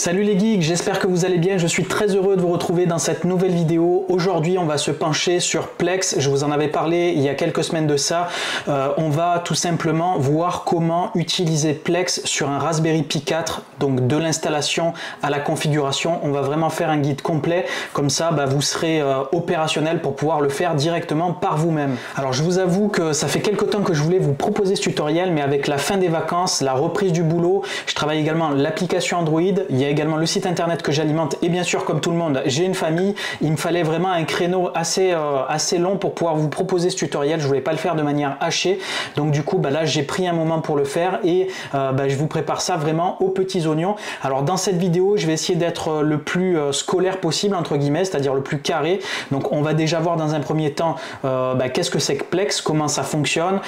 Salut les geeks, j'espère que vous allez bien. Je suis très heureux de vous retrouver dans cette nouvelle vidéo. Aujourd'hui, on va se pencher sur Plex. Je vous en avais parlé il y a quelques semaines de ça. Euh, on va tout simplement voir comment utiliser Plex sur un Raspberry Pi 4, donc de l'installation à la configuration. On va vraiment faire un guide complet. Comme ça, bah, vous serez euh, opérationnel pour pouvoir le faire directement par vous-même. Alors, je vous avoue que ça fait quelques temps que je voulais vous proposer ce tutoriel, mais avec la fin des vacances, la reprise du boulot, je travaille également l'application Android. Également le site internet que j'alimente. Et bien sûr comme tout le monde j'ai une famille. Il me fallait vraiment un créneau assez euh, assez long pour pouvoir vous proposer ce tutoriel. Je voulais pas le faire de manière hachée. Donc du coup bah là j'ai pris un moment pour le faire et euh, bah, je vous prépare ça vraiment aux petits oignons. Alors dans cette vidéo je vais essayer d'être euh, le plus scolaire possible entre guillemets c'est à dire le plus carré. Donc on va déjà voir dans un premier temps bah, qu'est-ce que c'est que Plex comment ça fonctionne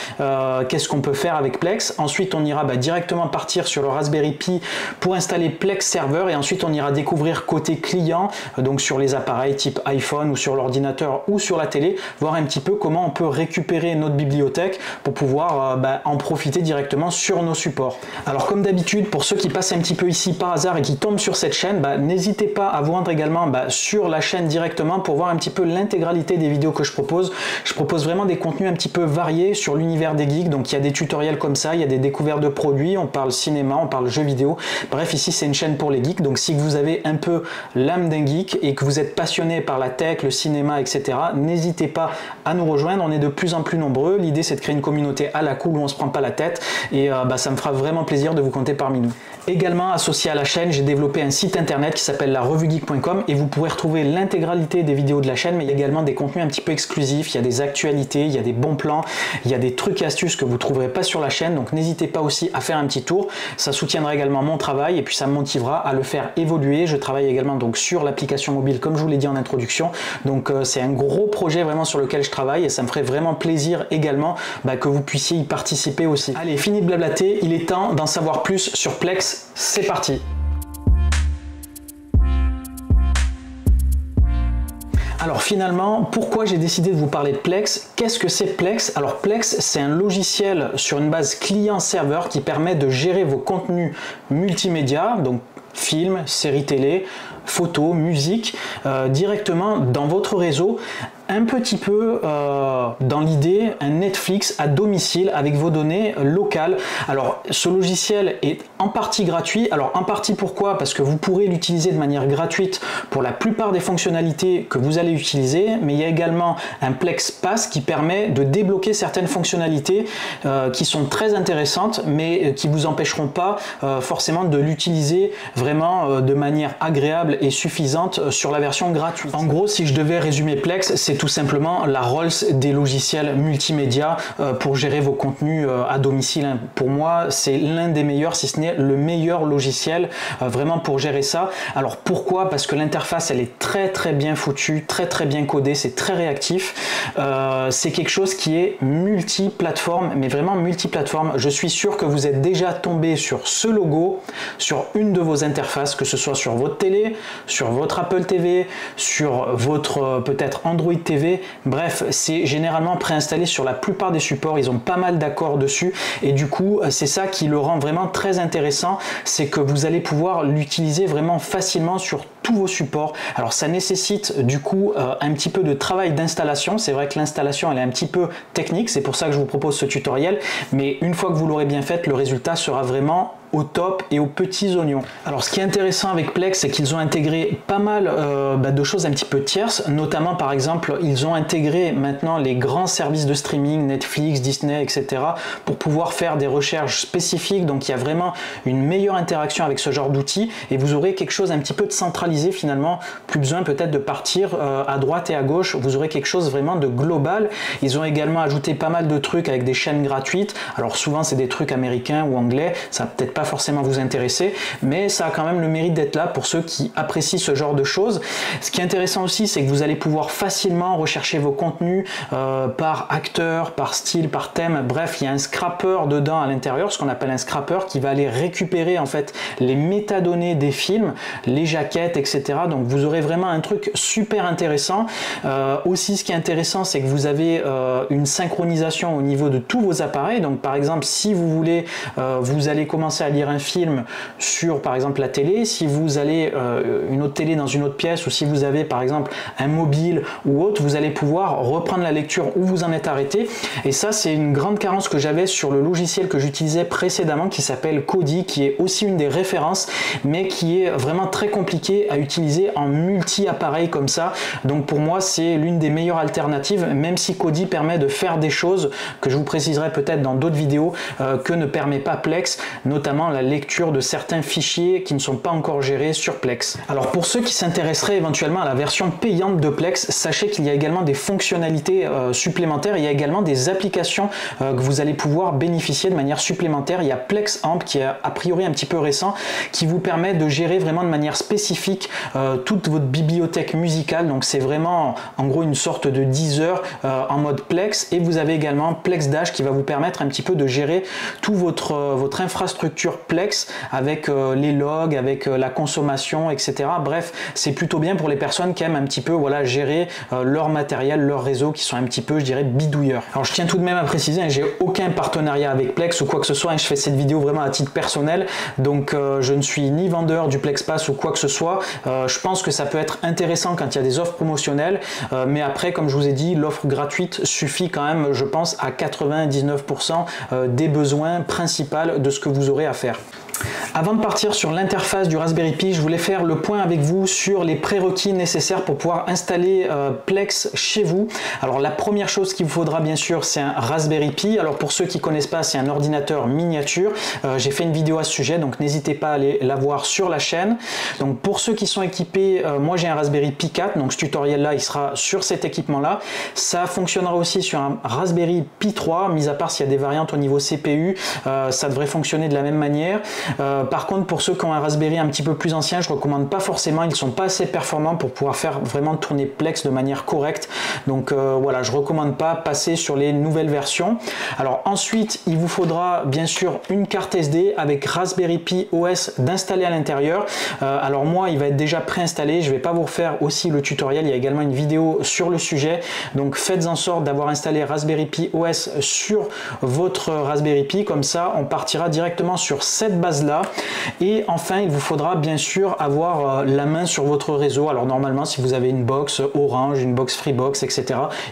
qu'est-ce qu'on peut faire avec Plex. Ensuite on ira bah, directement partir sur le Raspberry Pi pour installer Plex Server et ensuite on ira découvrir côté client, donc sur les appareils type iPhone ou sur l'ordinateur ou sur la télé, voir un petit peu comment on peut récupérer notre bibliothèque pour pouvoir euh, bah, en profiter directement sur nos supports. Alors comme d'habitude, pour ceux qui passent un petit peu ici par hasard et qui tombent sur cette chaîne, bah, n'hésitez pas à vous rendre également bah, sur la chaîne directement pour voir un petit peu l'intégralité des vidéos que je propose. Je propose vraiment des contenus un petit peu variés sur l'univers des geeks, donc il y a des tutoriels comme ça, il y a des découvertes de produits, on parle cinéma, on parle jeux vidéo. Bref, ici c'est une chaîne pour les geeks, donc si vous avez un peu l'âme d'un geek et que vous êtes passionné par la tech, le cinéma, etc., n'hésitez pas à nous rejoindre. On est de plus en plus nombreux. L'idée, c'est de créer une communauté à la cool où on se prend pas la tête et euh, bah, ça me fera vraiment plaisir de vous compter parmi nous. Également associé à la chaîne, j'ai développé un site internet qui s'appelle la revuegeek.com et vous pourrez retrouver l'intégralité des vidéos de la chaîne, mais il y a également des contenus un petit peu exclusifs, il y a des actualités, il y a des bons plans, il y a des trucs et astuces que vous ne trouverez pas sur la chaîne, donc n'hésitez pas aussi à faire un petit tour. Ça soutiendra également mon travail et puis ça me motivera à le faire évoluer. Je travaille également donc sur l'application mobile comme je vous l'ai dit en introduction, donc euh, c'est un gros projet vraiment sur lequel je travaille et ça me ferait vraiment plaisir également bah, que vous puissiez y participer aussi. Allez, fini de blablater, il est temps d'en savoir plus sur Plex c'est parti. Alors finalement, pourquoi j'ai décidé de vous parler de Plex? Qu'est-ce que c'est Plex? Alors Plex, c'est un logiciel sur une base client-serveur qui permet de gérer vos contenus multimédia, donc films, séries télé, photos, musique, euh, directement dans votre réseau un petit peu euh, dans l'idée un Netflix à domicile avec vos données locales. Alors ce logiciel est en partie gratuit. Alors en partie pourquoi? Parce que vous pourrez l'utiliser de manière gratuite pour la plupart des fonctionnalités que vous allez utiliser, mais il y a également un Plex Pass qui permet de débloquer certaines fonctionnalités euh, qui sont très intéressantes, mais qui vous empêcheront pas euh, forcément de l'utiliser vraiment de manière agréable et suffisante sur la version gratuite. En gros, si je devais résumer Plex, c'est tout simplement la Rolls des logiciels multimédia euh, pour gérer vos contenus euh, à domicile. Hein. Pour moi, c'est l'un des meilleurs, si ce n'est le meilleur logiciel euh, vraiment pour gérer ça. Alors pourquoi? Parce que l'interface, elle est très très bien foutue, très très bien codée, c'est très réactif. c'est quelque chose qui est multiplateforme, mais vraiment multiplateforme. Je suis sûr que vous êtes déjà tombé sur ce logo, sur une de vos interfaces, que ce soit sur votre télé, sur votre Apple TV, sur votre peut-être Android TV Bref, c'est généralement préinstallé sur la plupart des supports. Ils ont pas mal d'accords dessus. Et du coup, c'est ça qui le rend vraiment très intéressant. C'est que vous allez pouvoir l'utiliser vraiment facilement sur tous vos supports. Alors ça nécessite du coup euh, un petit peu de travail d'installation. C'est vrai que l'installation elle est un petit peu technique. C'est pour ça que je vous propose ce tutoriel. Mais une fois que vous l'aurez bien fait, le résultat sera vraiment au top et aux petits oignons. Alors ce qui est intéressant avec Plex, c'est qu'ils ont intégré pas mal euh, bah, de choses un petit peu tierces, notamment par exemple, ils ont intégré maintenant les grands services de streaming, Netflix, Disney, etc., pour pouvoir faire des recherches spécifiques, donc il y a vraiment une meilleure interaction avec ce genre d'outils, et vous aurez quelque chose un petit peu de centralisé finalement, plus besoin peut-être de partir euh, à droite et à gauche, vous aurez quelque chose vraiment de global. Ils ont également ajouté pas mal de trucs avec des chaînes gratuites, alors souvent c'est des trucs américains ou anglais, ça peut-être pas forcément vous intéresser, mais ça a quand même le mérite d'être là pour ceux qui apprécient ce genre de choses. Ce qui est intéressant aussi, c'est que vous allez pouvoir facilement rechercher vos contenus euh, par acteur, par style, par thème. Bref, il y a un scrapper dedans à l'intérieur, ce qu'on appelle un scrapper, qui va aller récupérer en fait les métadonnées des films, les jaquettes, etc. Donc vous aurez vraiment un truc super intéressant. Euh, aussi, ce qui est intéressant, c'est que vous avez euh, une synchronisation au niveau de tous vos appareils. Donc par exemple, si vous voulez, vous allez commencer à lire un film sur par exemple la télé, si vous allez euh, une autre télé dans une autre pièce ou si vous avez par exemple un mobile ou autre, vous allez pouvoir reprendre la lecture où vous en êtes arrêté. Et ça, c'est une grande carence que j'avais sur le logiciel que j'utilisais précédemment qui s'appelle Kodi, qui est aussi une des références, mais qui est vraiment très compliqué à utiliser en multi-appareil comme ça. Donc pour moi, c'est l'une des meilleures alternatives, même si Kodi permet de faire des choses que je vous préciserai peut-être dans d'autres vidéos euh, que ne permet pas Plex, notamment la lecture de certains fichiers qui ne sont pas encore gérés sur Plex. Alors pour ceux qui s'intéresseraient éventuellement à la version payante de Plex, sachez qu'il y a également des fonctionnalités euh, supplémentaires, il y a également des applications euh, que vous allez pouvoir bénéficier de manière supplémentaire. Il y a Plex Amp qui est a priori un petit peu récent, qui vous permet de gérer vraiment de manière spécifique toute votre bibliothèque musicale. Donc c'est vraiment en gros une sorte de Deezer en mode Plex et vous avez également Plex Dash qui va vous permettre un petit peu de gérer tout votre, euh, votre infrastructure Plex avec euh, les logs, avec euh, la consommation, etc. Bref, c'est plutôt bien pour les personnes qui aiment un petit peu voilà, gérer leur matériel, leur réseau, qui sont un petit peu, je dirais, bidouilleurs. Alors je tiens tout de même à préciser, hein, j'ai aucun partenariat avec Plex ou quoi que ce soit, hein, je fais cette vidéo vraiment à titre personnel, donc je ne suis ni vendeur du Plex Pass ou quoi que ce soit. je pense que ça peut être intéressant quand il y a des offres promotionnelles, mais après, comme je vous ai dit, l'offre gratuite suffit quand même, je pense, à 99% des besoins principaux de ce que vous aurez à faire. Avant de partir sur l'interface du Raspberry Pi, je voulais faire le point avec vous sur les prérequis nécessaires pour pouvoir installer euh, Plex chez vous. Alors la première chose qu'il vous faudra bien sûr, c'est un Raspberry Pi. Alors pour ceux qui ne connaissent pas, c'est un ordinateur miniature. Euh, j'ai fait une vidéo à ce sujet, donc n'hésitez pas à aller la voir sur la chaîne. Donc pour ceux qui sont équipés, euh, moi j'ai un Raspberry Pi 4, donc ce tutoriel là, il sera sur cet équipement là. Ça fonctionnera aussi sur un Raspberry Pi 3, mis à part s'il y a des variantes au niveau CPU, ça devrait fonctionner de la même manière. Euh, par contre, pour ceux qui ont un Raspberry un petit peu plus ancien, je recommande pas forcément, ils sont pas assez performants pour pouvoir faire vraiment tourner Plex de manière correcte. Donc euh, voilà, je recommande pas passer sur les nouvelles versions. Alors ensuite, il vous faudra bien sûr une carte SD avec Raspberry Pi OS d'installer à l'intérieur. Euh, alors moi, il va être déjà préinstallé. Je vais pas vous refaire aussi le tutoriel. Il y a également une vidéo sur le sujet. Donc faites en sorte d'avoir installé Raspberry Pi OS sur votre Raspberry Pi. Comme ça, on partira directement sur cette base là et enfin il vous faudra bien sûr avoir euh, la main sur votre réseau. Alors normalement si vous avez une box orange une box freebox etc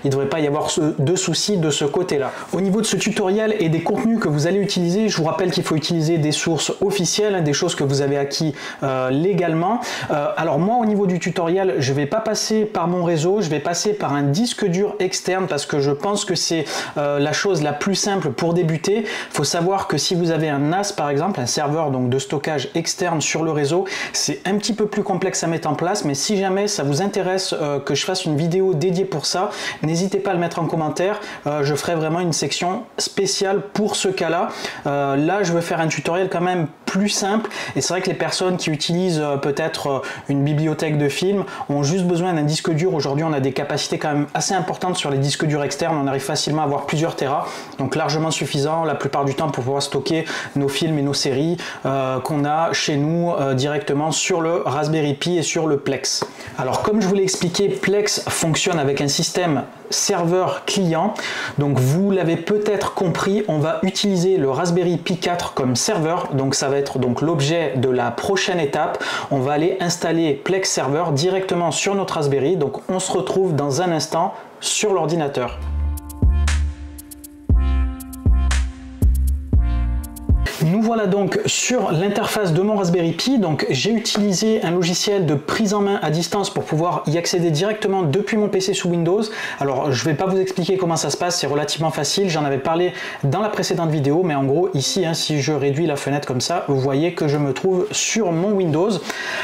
il ne devrait pas y avoir de soucis de ce côté là au niveau de ce tutoriel et des contenus que vous allez utiliser je vous rappelle qu'il faut utiliser des sources officielles hein, des choses que vous avez acquis euh, légalement. Euh, alors moi au niveau du tutoriel je vais pas passer par mon réseau je vais passer par un disque dur externe parce que je pense que c'est la chose la plus simple pour débuter. Faut savoir que si vous avez un NAS par exemple un serveur donc de stockage externe sur le réseau. C'est un petit peu plus complexe à mettre en place, mais si jamais ça vous intéresse euh, que je fasse une vidéo dédiée pour ça, n'hésitez pas à le mettre en commentaire. Euh, je ferai vraiment une section spéciale pour ce cas-là. Euh, là, je vais faire un tutoriel quand même plus simple. Et c'est vrai que les personnes qui utilisent peut-être une bibliothèque de films ont juste besoin d'un disque dur. Aujourd'hui, on a des capacités quand même assez importantes sur les disques durs externes. On arrive facilement à avoir plusieurs terras, donc largement suffisant la plupart du temps pour pouvoir stocker nos films et nos séries. Euh, qu'on a chez nous euh, directement sur le Raspberry Pi et sur le Plex. Alors comme je vous l'ai expliqué, Plex fonctionne avec un système serveur client. Donc vous l'avez peut-être compris, on va utiliser le Raspberry Pi 4 comme serveur. Donc ça va être donc l'objet de la prochaine étape. On va aller installer Plex Server directement sur notre Raspberry. Donc on se retrouve dans un instant sur l'ordinateur. Voilà donc sur l'interface de mon Raspberry Pi. Donc j'ai utilisé un logiciel de prise en main à distance pour pouvoir y accéder directement depuis mon PC sous Windows. Alors je vais pas vous expliquer comment ça se passe, c'est relativement facile. J'en avais parlé dans la précédente vidéo, mais en gros ici, hein, si je réduis la fenêtre comme ça, vous voyez que je me trouve sur mon Windows.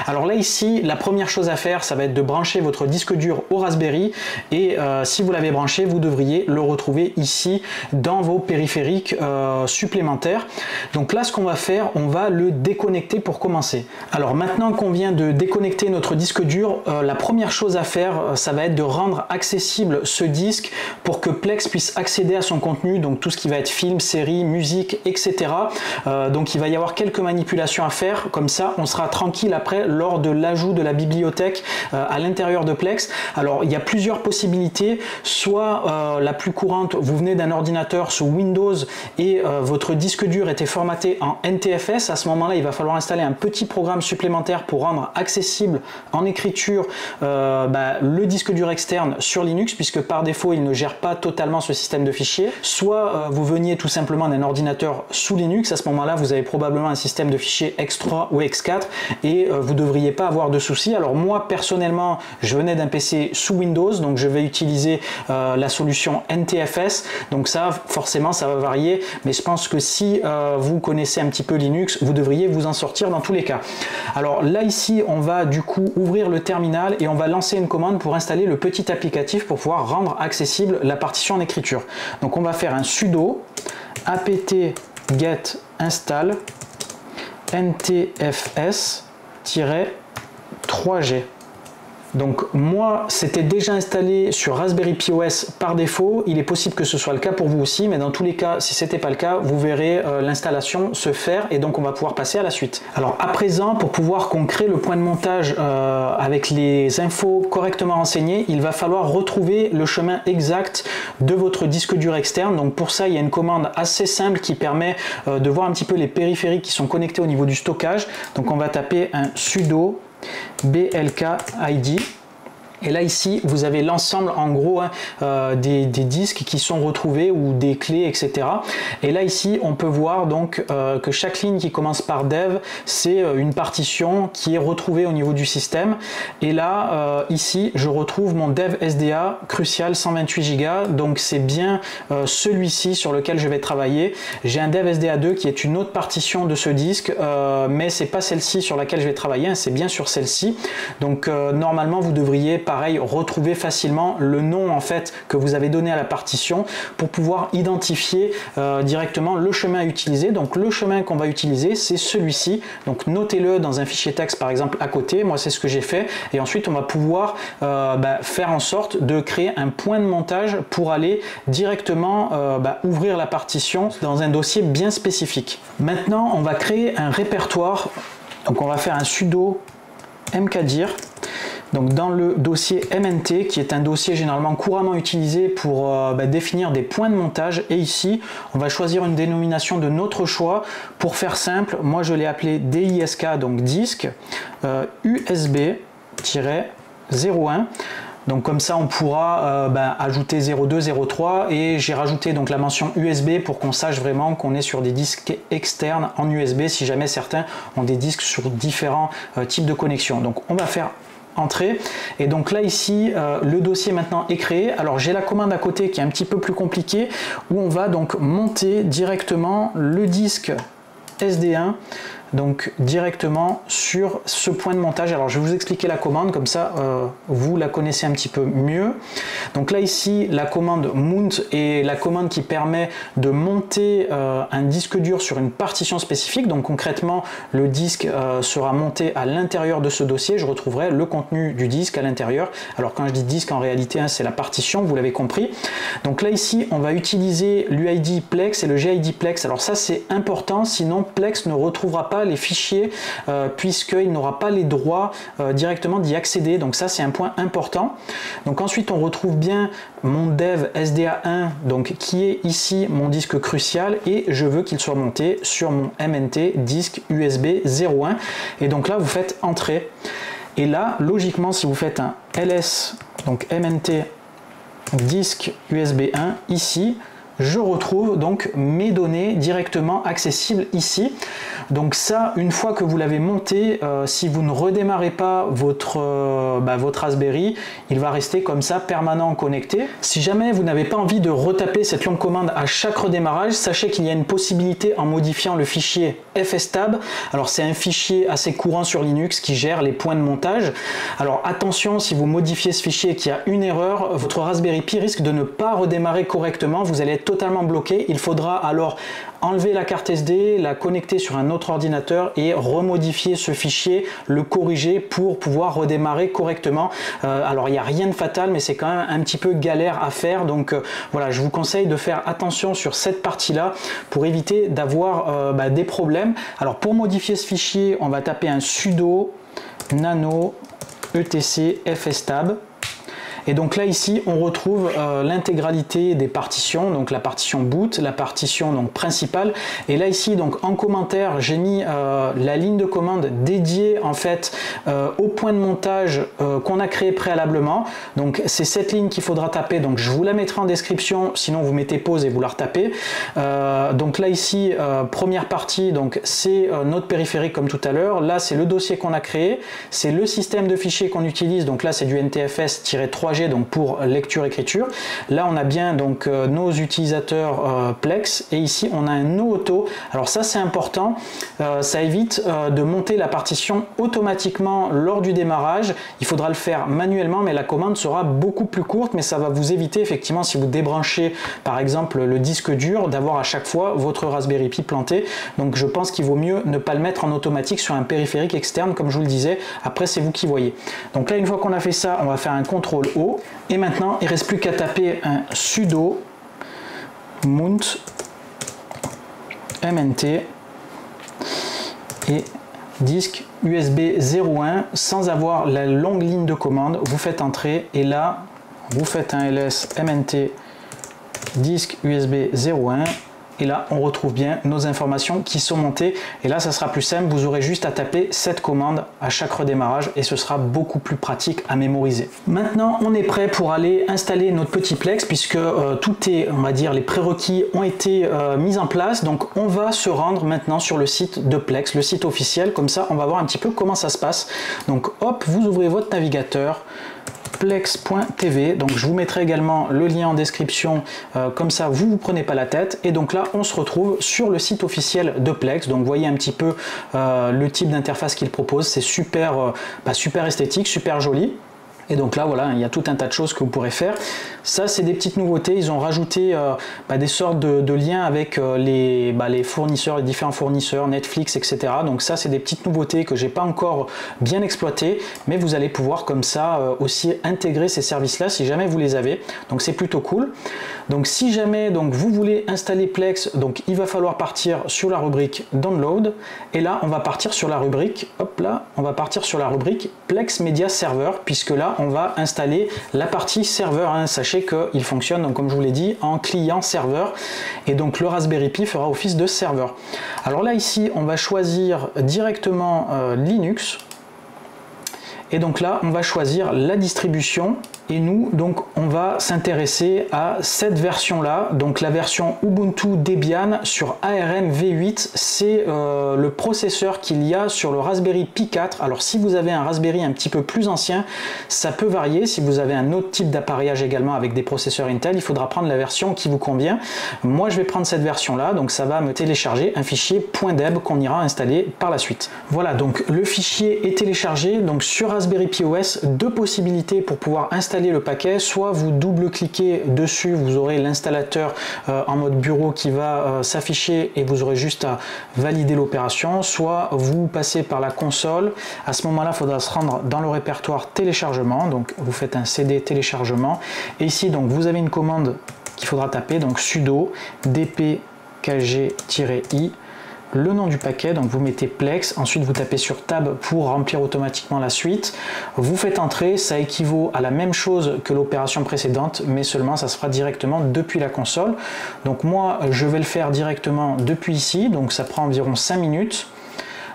Alors là ici, la première chose à faire, ça va être de brancher votre disque dur au Raspberry et euh, si vous l'avez branché, vous devriez le retrouver ici dans vos périphériques euh, supplémentaires. Donc là, qu'on va faire, on va le déconnecter pour commencer. Alors maintenant qu'on vient de déconnecter notre disque dur, euh, la première chose à faire, euh, ça va être de rendre accessible ce disque pour que Plex puisse accéder à son contenu, donc tout ce qui va être film, série, musique, etc. Euh, donc il va y avoir quelques manipulations à faire, comme ça on sera tranquille après lors de l'ajout de la bibliothèque à l'intérieur de Plex. Alors il y a plusieurs possibilités, soit la plus courante, vous venez d'un ordinateur sous Windows et votre disque dur était formaté en NTFS, à ce moment-là il va falloir installer un petit programme supplémentaire pour rendre accessible en écriture euh, bah, le disque dur externe sur Linux, puisque par défaut il ne gère pas totalement ce système de fichiers, soit vous veniez tout simplement d'un ordinateur sous Linux, à ce moment-là vous avez probablement un système de fichiers X3 ou X4 et vous ne devriez pas avoir de soucis. Alors moi personnellement je venais d'un PC sous Windows, donc je vais utiliser euh, la solution NTFS. Donc ça, forcément, ça va varier, mais je pense que si euh, vous connaissez un petit peu Linux, vous devriez vous en sortir dans tous les cas. Alors là, ici, on va du coup ouvrir le terminal et on va lancer une commande pour installer le petit applicatif pour pouvoir rendre accessible la partition en écriture. Donc on va faire un sudo apt get install ntfs-3g. Donc moi, c'était déjà installé sur Raspberry Pi OS par défaut. Il est possible que ce soit le cas pour vous aussi, mais dans tous les cas, si ce n'était pas le cas, vous verrez euh, l'installation se faire et donc on va pouvoir passer à la suite. Alors à présent, pour pouvoir qu'on crée le point de montage euh, avec les infos correctement renseignées, il va falloir retrouver le chemin exact de votre disque dur externe. Donc pour ça, il y a une commande assez simple qui permet euh, de voir un petit peu les périphériques qui sont connectés au niveau du stockage. Donc on va taper un sudo BLK ID et là ici, vous avez l'ensemble en gros hein, euh, des, disques qui sont retrouvés ou des clés, etc. Et là ici, on peut voir donc euh, que chaque ligne qui commence par dev, c'est euh, une partition qui est retrouvée au niveau du système. Et là, ici, je retrouve mon dev SDA crucial 128 Go. Donc c'est bien celui-ci sur lequel je vais travailler. J'ai un dev SDA 2 qui est une autre partition de ce disque, mais c'est pas celle-ci sur laquelle je vais travailler, hein, c'est bien sur celle-ci. Donc normalement, vous devriez pareil, retrouver facilement le nom en fait que vous avez donné à la partition pour pouvoir identifier euh, directement le chemin à utiliser. Donc le chemin qu'on va utiliser, c'est celui-ci. Donc notez-le dans un fichier texte par exemple à côté. Moi, c'est ce que j'ai fait. Et ensuite, on va pouvoir euh, bah, faire en sorte de créer un point de montage pour aller directement euh, bah, ouvrir la partition dans un dossier bien spécifique. Maintenant, on va créer un répertoire. Donc on va faire un sudo mkdir donc dans le dossier MNT, qui est un dossier généralement couramment utilisé pour euh, bah, définir des points de montage, et ici, on va choisir une dénomination de notre choix. Pour faire simple, moi je l'ai appelé DISK, donc disque, USB-01. Euh, donc comme ça on pourra euh, bah, ajouter 02, 03 et j'ai rajouté donc la mention USB pour qu'on sache vraiment qu'on est sur des disques externes en USB si jamais certains ont des disques sur différents types de connexions. Donc on va faire entrée. Et donc là ici, euh, le dossier maintenant est créé. Alors j'ai la commande à côté qui est un petit peu plus compliquée où on va donc monter directement le disque SD1 donc directement sur ce point de montage. Alors je vais vous expliquer la commande, comme ça euh, vous la connaissez un petit peu mieux. Donc là ici, la commande mount est la commande qui permet de monter euh, un disque dur sur une partition spécifique. Donc concrètement, le disque euh, sera monté à l'intérieur de ce dossier. Je retrouverai le contenu du disque à l'intérieur. Alors quand je dis disque, en réalité, hein, c'est la partition, vous l'avez compris. Donc là ici, on va utiliser l'UID Plex et le GID Plex. Alors ça c'est important, sinon Plex ne retrouvera pas les fichiers euh, puisqu'il n'aura pas les droits euh, directement d'y accéder. Donc ça c'est un point important. Donc ensuite on retrouve bien mon dev SDA1 donc qui est ici mon disque crucial et je veux qu'il soit monté sur mon MNT disque USB 01 et donc là vous faites entrer et là logiquement si vous faites un ls donc MNT disque USB 1 ici je retrouve donc mes données directement accessibles ici. Donc ça, une fois que vous l'avez monté, euh, si vous ne redémarrez pas votre, euh, bah, votre Raspberry, il va rester comme ça permanent connecté. Si jamais vous n'avez pas envie de retaper cette longue commande à chaque redémarrage, sachez qu'il y a une possibilité en modifiant le fichier fstab. Alors c'est un fichier assez courant sur Linux qui gère les points de montage. Alors attention, si vous modifiez ce fichier et qu'il y a une erreur, votre Raspberry Pi risque de ne pas redémarrer correctement. Vous allez être totalement bloqué. Il faudra alors enlever la carte SD, la connecter sur un autre ordinateur et remodifier ce fichier, le corriger pour pouvoir redémarrer correctement. Euh, alors il n'y a rien de fatal mais c'est quand même un petit peu galère à faire donc euh, voilà je vous conseille de faire attention sur cette partie là pour éviter d'avoir euh, bah, des problèmes. Alors pour modifier ce fichier on va taper un sudo nano etc fstab Et donc là ici on retrouve euh, l'intégralité des partitions, donc la partition boot, la partition donc principale. Et là ici donc en commentaire j'ai mis euh, la ligne de commande dédiée en fait euh, au point de montage qu'on a créé préalablement. Donc c'est cette ligne qu'il faudra taper. Donc je vous la mettrai en description. Sinon vous mettez pause et vous la retapez. donc là ici première partie donc c'est notre périphérique comme tout à l'heure. Là c'est le dossier qu'on a créé, c'est le système de fichiers qu'on utilise. Donc là c'est du NTFS-3G donc pour lecture-écriture. Là, on a bien donc euh, nos utilisateurs euh, Plex et ici on a un no auto. Alors ça c'est important, euh, ça évite de monter la partition automatiquement lors du démarrage. Il faudra le faire manuellement, mais la commande sera beaucoup plus courte, mais ça va vous éviter effectivement si vous débranchez par exemple le disque dur d'avoir à chaque fois votre Raspberry Pi planté. Donc je pense qu'il vaut mieux ne pas le mettre en automatique sur un périphérique externe comme je vous le disais. Après c'est vous qui voyez. Donc là une fois qu'on a fait ça, on va faire un contrôle O et maintenant, il reste plus qu'à taper un sudo mount mnt et disque USB 01 sans avoir la longue ligne de commande. Vous faites entrer et là, vous faites un ls mnt disque USB 01 et là on retrouve bien nos informations qui sont montées. Et là ça sera plus simple. Vous aurez juste à taper cette commande à chaque redémarrage et ce sera beaucoup plus pratique à mémoriser. Maintenant on est prêt pour aller installer notre petit plex puisque euh, tout est on va dire les prérequis ont été euh, mis en place. Donc on va se rendre maintenant sur le site de plex le site officiel. Comme ça on va voir un petit peu comment ça se passe. Donc hop vous ouvrez votre navigateur plex.tv. Donc je vous mettrai également le lien en description, euh, comme ça vous vous prenez pas la tête. Et donc là on se retrouve sur le site officiel de Plex. Donc vous voyez un petit peu euh, le type d'interface qu'il propose. C'est super, euh, bah, super esthétique, super joli. Et donc là, voilà, il y a tout un tas de choses que vous pourrez faire. Ça, c'est des petites nouveautés. Ils ont rajouté euh, bah, des sortes de, liens avec euh, les, bah, les, fournisseurs, les différents fournisseurs, Netflix, etc. Donc ça, c'est des petites nouveautés que j'ai pas encore bien exploitées, mais vous allez pouvoir comme ça euh, aussi intégrer ces services-là si jamais vous les avez. Donc c'est plutôt cool. Donc si jamais donc vous voulez installer Plex, donc il va falloir partir sur la rubrique Download. Et là, on va partir sur la rubrique, hop là, on va partir sur la rubrique Plex Media Server, puisque là, on va installer la partie serveur. Hein. Sachez qu'il fonctionne, donc, comme je vous l'ai dit, en client-serveur. Et donc le Raspberry Pi fera office de serveur. Alors là, ici, on va choisir directement euh, Linux. Et donc là, on va choisir la distribution et nous, donc, on va s'intéresser à cette version-là, donc la version Ubuntu Debian sur ARM V8. C'est euh, le processeur qu'il y a sur le Raspberry Pi 4. Alors, si vous avez un Raspberry un petit peu plus ancien, ça peut varier. Si vous avez un autre type d'appareillage également avec des processeurs Intel, il faudra prendre la version qui vous convient. Moi, je vais prendre cette version-là, donc ça va me télécharger un fichier .deb qu'on ira installer par la suite. Voilà, donc le fichier est téléchargé. Donc sur Raspberry Pi OS, deux possibilités pour pouvoir installer le paquet, soit vous double-cliquez dessus, vous aurez l'installateur euh, en mode bureau qui va euh, s'afficher et vous aurez juste à valider l'opération, soit vous passez par la console. À ce moment-là, il faudra se rendre dans le répertoire téléchargement, donc vous faites un CD téléchargement. Et ici, donc vous avez une commande qu'il faudra taper, donc sudo dpkg-i le nom du paquet, donc vous mettez Plex, ensuite vous tapez sur Tab pour remplir automatiquement la suite. Vous faites entrer, ça équivaut à la même chose que l'opération précédente, mais seulement ça se fera directement depuis la console. Donc moi, je vais le faire directement depuis ici, donc ça prend environ 5 minutes.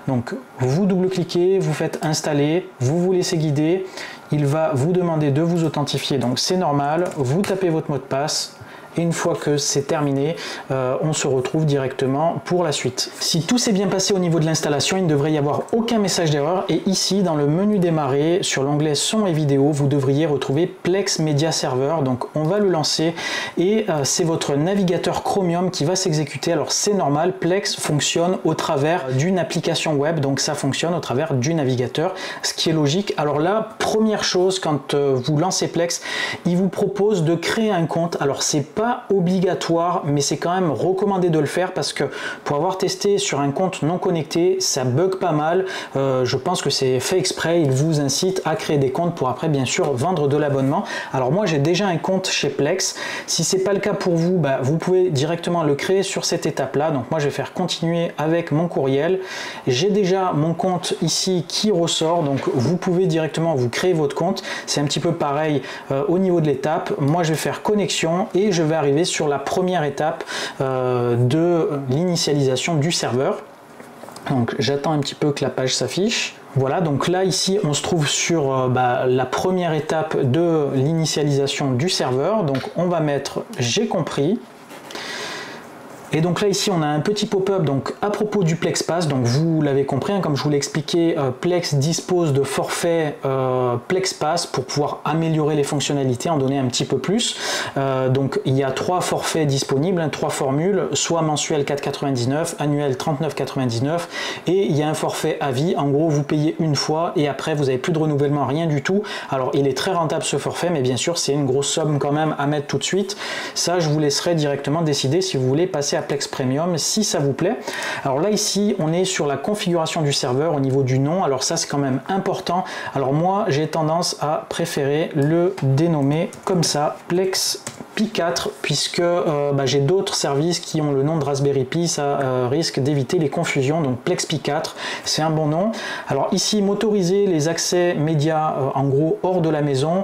Donc vous double-cliquez, vous faites installer, vous vous laissez guider, il va vous demander de vous authentifier, donc c'est normal, vous tapez votre mot de passe, une fois que c'est terminé, euh, on se retrouve directement pour la suite. Si tout s'est bien passé au niveau de l'installation, il ne devrait y avoir aucun message d'erreur et ici dans le menu démarrer sur l'onglet son et vidéo, vous devriez retrouver Plex Media Server. Donc on va le lancer et euh, c'est votre navigateur Chromium qui va s'exécuter. Alors c'est normal, Plex fonctionne au travers d'une application web, donc ça fonctionne au travers du navigateur, ce qui est logique. Alors là, première chose, quand euh, vous lancez Plex, il vous propose de créer un compte. Alors c'est pas obligatoire, mais c'est quand même recommandé de le faire parce que pour avoir testé sur un compte non connecté, ça bug pas mal. Euh, je pense que c'est fait exprès. Il vous incite à créer des comptes pour après, bien sûr, vendre de l'abonnement. Alors moi, j'ai déjà un compte chez Plex. Si c'est pas le cas pour vous, bah, vous pouvez directement le créer sur cette étape-là. Donc moi, je vais faire continuer avec mon courriel. J'ai déjà mon compte ici qui ressort. Donc vous pouvez directement vous créer votre compte. C'est un petit peu pareil euh, au niveau de l'étape. Moi, je vais faire connexion et je vais arriver sur la première étape euh, de l'initialisation du serveur. Donc j'attends un petit peu que la page s'affiche. Voilà, donc là ici on se trouve sur euh, bah, la première étape de l'initialisation du serveur. Donc on va mettre j'ai compris. Et donc là ici on a un petit pop-up donc à propos du Plex Pass, donc vous l'avez compris, hein, comme je vous l'ai expliqué, euh, Plex dispose de forfaits euh, Plex Pass pour pouvoir améliorer les fonctionnalités, en donner un petit peu plus. Euh, donc il y a trois forfaits disponibles, hein, trois formules, soit mensuel 4,99, annuel 39,99 et il y a un forfait à vie, en gros vous payez une fois et après vous n'avez plus de renouvellement, rien du tout. Alors il est très rentable ce forfait, mais bien sûr c'est une grosse somme quand même à mettre tout de suite. Ça je vous laisserai directement décider si vous voulez passer à Plex Premium si ça vous plaît. Alors là ici on est sur la configuration du serveur au niveau du nom. Alors ça c'est quand même important. Alors moi j'ai tendance à préférer le dénommer comme ça Plex Pi 4 puisque euh, bah, j'ai d'autres services qui ont le nom de Raspberry Pi, ça euh, risque d'éviter les confusions. Donc Plex Pi 4, c'est un bon nom. Alors ici, motoriser les accès médias euh, en gros hors de la maison,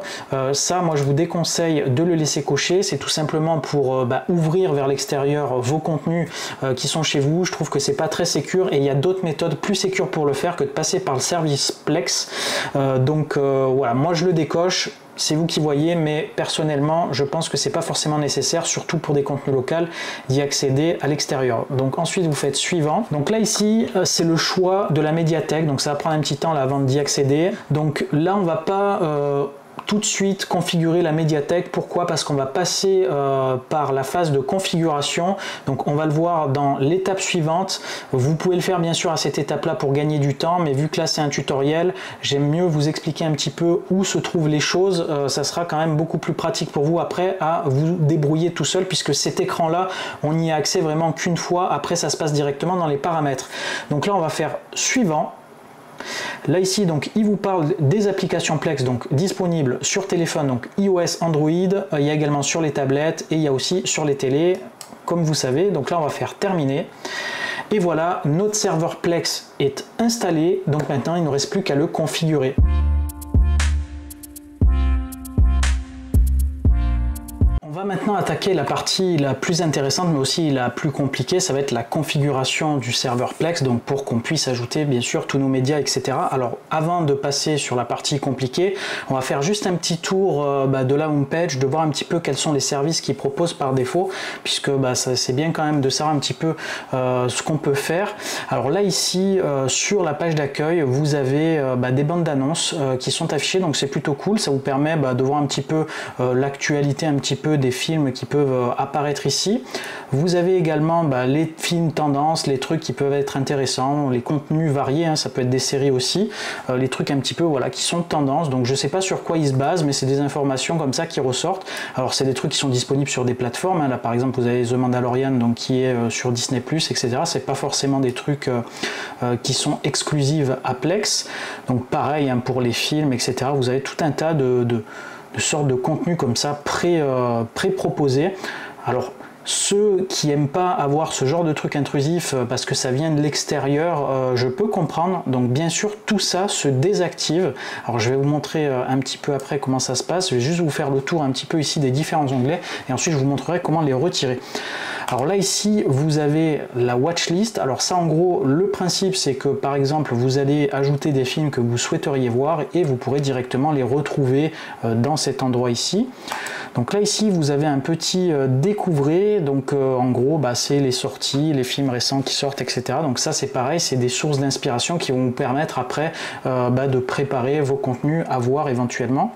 ça moi je vous déconseille de le laisser cocher. C'est tout simplement pour bah, ouvrir vers l'extérieur vos contenus qui sont chez vous. Je trouve que c'est pas très sécur et il y a d'autres méthodes plus sécures pour le faire que de passer par le service Plex. donc voilà, moi je le décoche c'est vous qui voyez, mais personnellement, je pense que c'est pas forcément nécessaire, surtout pour des contenus locaux, d'y accéder à l'extérieur. Donc ensuite, vous faites suivant. Donc là ici, euh, c'est le choix de la médiathèque, donc ça va prendre un petit temps là, avant d'y accéder. Donc là, on va pas euh, tout de suite configurer la médiathèque. Pourquoi? Parce qu'on va passer euh, par la phase de configuration. Donc on va le voir dans l'étape suivante. Vous pouvez le faire bien sûr à cette étape-là pour gagner du temps, mais vu que là c'est un tutoriel, j'aime mieux vous expliquer un petit peu où se trouvent les choses. Euh, ça sera quand même beaucoup plus pratique pour vous après à vous débrouiller tout seul puisque cet écran-là, on n'y a accès vraiment qu'une fois. Après, ça se passe directement dans les paramètres. Donc là, on va faire suivant. Là ici, donc, il vous parle des applications Plex donc disponibles sur téléphone, donc iOS, Android. Euh, il y a également sur les tablettes et il y a aussi sur les télés, comme vous savez. Donc là, on va faire terminer. Et voilà, notre serveur Plex est installé. Donc maintenant, il ne reste plus qu'à le configurer. Va maintenant attaquer la partie la plus intéressante mais aussi la plus compliquée, ça va être la configuration du serveur Plex, donc pour qu'on puisse ajouter bien sûr tous nos médias, etc. Alors avant de passer sur la partie compliquée, on va faire juste un petit tour euh, bah, de la homepage, de voir un petit peu quels sont les services qu'ils proposent par défaut, puisque bah, c'est bien quand même de savoir un petit peu euh, ce qu'on peut faire. Alors là ici, euh, sur la page d'accueil, vous avez bah, des bandes d'annonces qui sont affichées, donc c'est plutôt cool, ça vous permet de voir un petit peu l'actualité un petit peu des films qui peuvent euh, apparaître ici. Vous avez également bah, les films tendances, les trucs qui peuvent être intéressants, les contenus variés, hein, ça peut être des séries aussi, euh, les trucs un petit peu voilà qui sont tendances. Donc je sais pas sur quoi ils se basent, mais c'est des informations comme ça qui ressortent. Alors c'est des trucs qui sont disponibles sur des plateformes. Hein. Là par exemple vous avez The Mandalorian donc qui est euh, sur Disney+, etc. C'est pas forcément des trucs qui sont exclusives à Plex. Donc pareil hein, pour les films, etc. Vous avez tout un tas de sortes de contenus comme ça euh, pré-proposés. Alors ceux qui aiment pas avoir ce genre de truc intrusif euh, parce que ça vient de l'extérieur, euh, je peux comprendre. Donc bien sûr, tout ça se désactive. Alors je vais vous montrer un petit peu après comment ça se passe. Je vais juste vous faire le tour un petit peu ici des différents onglets et ensuite je vous montrerai comment les retirer. Alors là ici vous avez la watchlist. Alors ça en gros le principe c'est que par exemple vous allez ajouter des films que vous souhaiteriez voir et vous pourrez directement les retrouver euh, dans cet endroit ici. Donc là ici vous avez un petit euh, découvrez, donc euh, en gros bah, c'est les sorties, les films récents qui sortent etc. Donc ça c'est pareil, c'est des sources d'inspiration qui vont vous permettre après bah, de préparer vos contenus à voir éventuellement.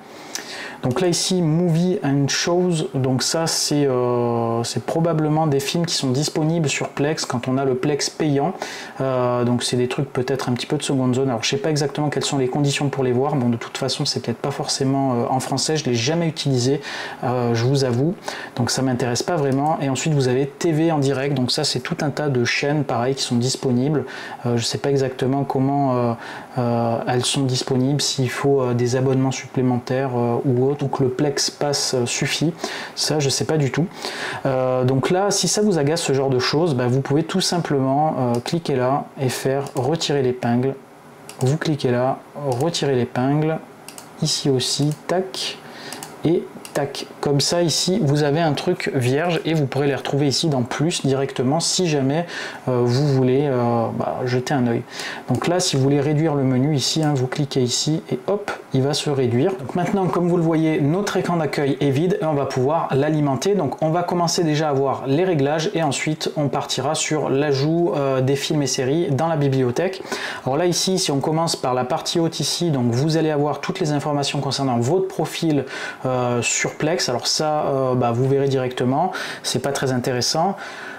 Donc là ici, Movie and Shows, donc ça c'est euh, probablement des films qui sont disponibles sur Plex quand on a le Plex payant. Euh, donc c'est des trucs peut-être un petit peu de seconde zone. Alors je sais pas exactement quelles sont les conditions pour les voir. Bon de toute façon c'est peut-être pas forcément euh, en français, je l'ai jamais utilisé, je vous avoue. Donc ça m'intéresse pas vraiment. Et ensuite vous avez TV en direct, donc ça c'est tout un tas de chaînes pareil qui sont disponibles. je sais pas exactement comment elles sont disponibles, s'il faut des abonnements supplémentaires ou autre, ou que le Plex Pass suffit. Ça je sais pas du tout. donc là si ça vous agace ce genre de choses, bah, vous pouvez tout simplement euh, cliquer là et faire retirer l'épingle. Vous cliquez là, retirer l'épingle, ici aussi, tac, et tac. Comme ça ici, vous avez un truc vierge et vous pourrez les retrouver ici dans plus directement si jamais euh, vous voulez euh, bah, jeter un œil. Donc là, si vous voulez réduire le menu ici, hein, vous cliquez ici et hop, il va se réduire. Donc maintenant, comme vous le voyez, notre écran d'accueil est vide et on va pouvoir l'alimenter. Donc on va commencer déjà à voir les réglages et ensuite on partira sur l'ajout euh, des films et séries dans la bibliothèque. Alors là ici, si on commence par la partie haute ici, donc vous allez avoir toutes les informations concernant votre profil sur Plex. Alors ça, euh, bah, vous verrez directement, c'est pas très intéressant.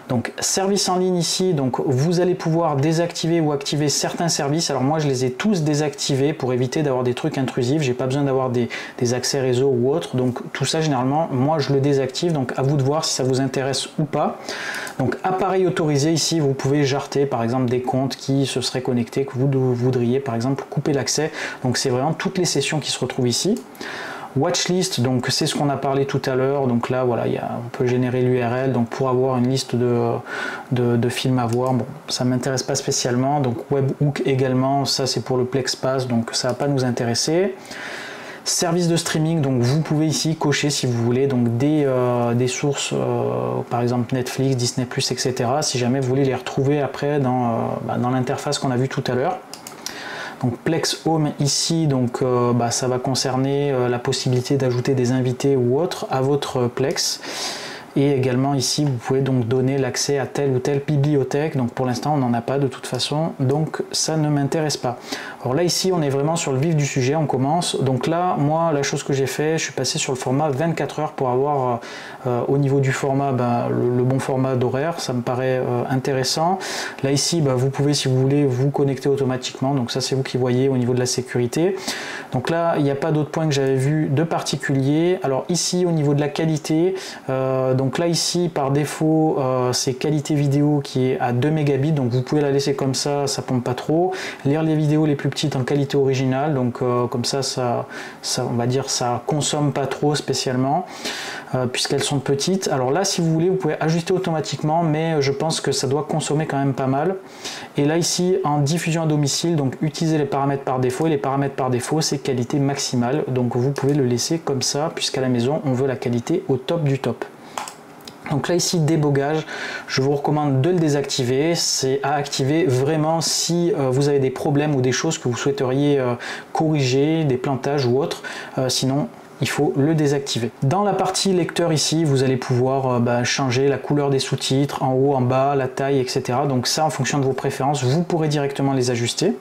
Donc service en ligne ici, donc vous allez pouvoir désactiver ou activer certains services. Alors moi je les ai tous désactivés pour éviter d'avoir des trucs intrusifs. J'ai pas besoin d'avoir des, accès réseau ou autre. Donc tout ça généralement moi je le désactive. Donc à vous de voir si ça vous intéresse ou pas. Donc appareil autorisé ici, vous pouvez jarter par exemple des comptes qui se seraient connectés, que vous voudriez par exemple couper l'accès. Donc c'est vraiment toutes les sessions qui se retrouvent ici. Watchlist, donc c'est ce qu'on a parlé tout à l'heure. Donc là, voilà, on peut générer l'URL donc pour avoir une liste de, de, films à voir. Bon, ça m'intéresse pas spécialement. Donc Webhook également, ça c'est pour le PlexPass, donc ça va pas nous intéresser. Service de streaming, donc vous pouvez ici cocher si vous voulez donc des, euh, des sources, euh, par exemple Netflix, Disney+, etc. Si jamais vous voulez les retrouver après dans, euh, bah, dans l'interface qu'on a vu tout à l'heure. Donc Plex Home ici, donc euh, bah, ça va concerner euh, la possibilité d'ajouter des invités ou autres à votre Plex. Et également ici, vous pouvez donc donner l'accès à telle ou telle bibliothèque. Donc pour l'instant, on n'en a pas de toute façon, donc ça ne m'intéresse pas. Alors là, ici, on est vraiment sur le vif du sujet, on commence. Donc là, moi, la chose que j'ai fait, je suis passé sur le format 24 heures pour avoir euh, au niveau du format ben, le, bon format d'horaire. Ça me paraît euh, intéressant. Là, ici, ben, vous pouvez, si vous voulez, vous connecter automatiquement. Donc ça, c'est vous qui voyez au niveau de la sécurité. Donc là, il n'y a pas d'autres points que j'avais vu de particulier. Alors ici, au niveau de la qualité, euh, donc là ici par défaut euh, c'est qualité vidéo qui est à 2 mégabits. Donc vous pouvez la laisser comme ça ça pompe pas trop. Lire les vidéos les plus petites en qualité originale. Donc euh, comme ça, ça on va dire ça consomme pas trop spécialement euh, puisqu'elles sont petites. Alors là si vous voulez vous pouvez ajuster automatiquement mais je pense que ça doit consommer quand même pas mal. Et là ici en diffusion à domicile donc utiliser les paramètres par défaut. Et les paramètres par défaut c'est qualité maximale. Donc vous pouvez le laisser comme ça puisqu'à la maison on veut la qualité au top du top donc là ici débogage, je vous recommande de le désactiver. C'est à activer vraiment si euh, vous avez des problèmes ou des choses que vous souhaiteriez euh, corriger, des plantages ou autres. Euh, sinon il faut le désactiver. Dans la partie lecteur ici, vous allez pouvoir bah, changer la couleur des sous-titres, en haut, en bas, la taille, etc. Donc ça, en fonction de vos préférences, vous pourrez directement les ajuster.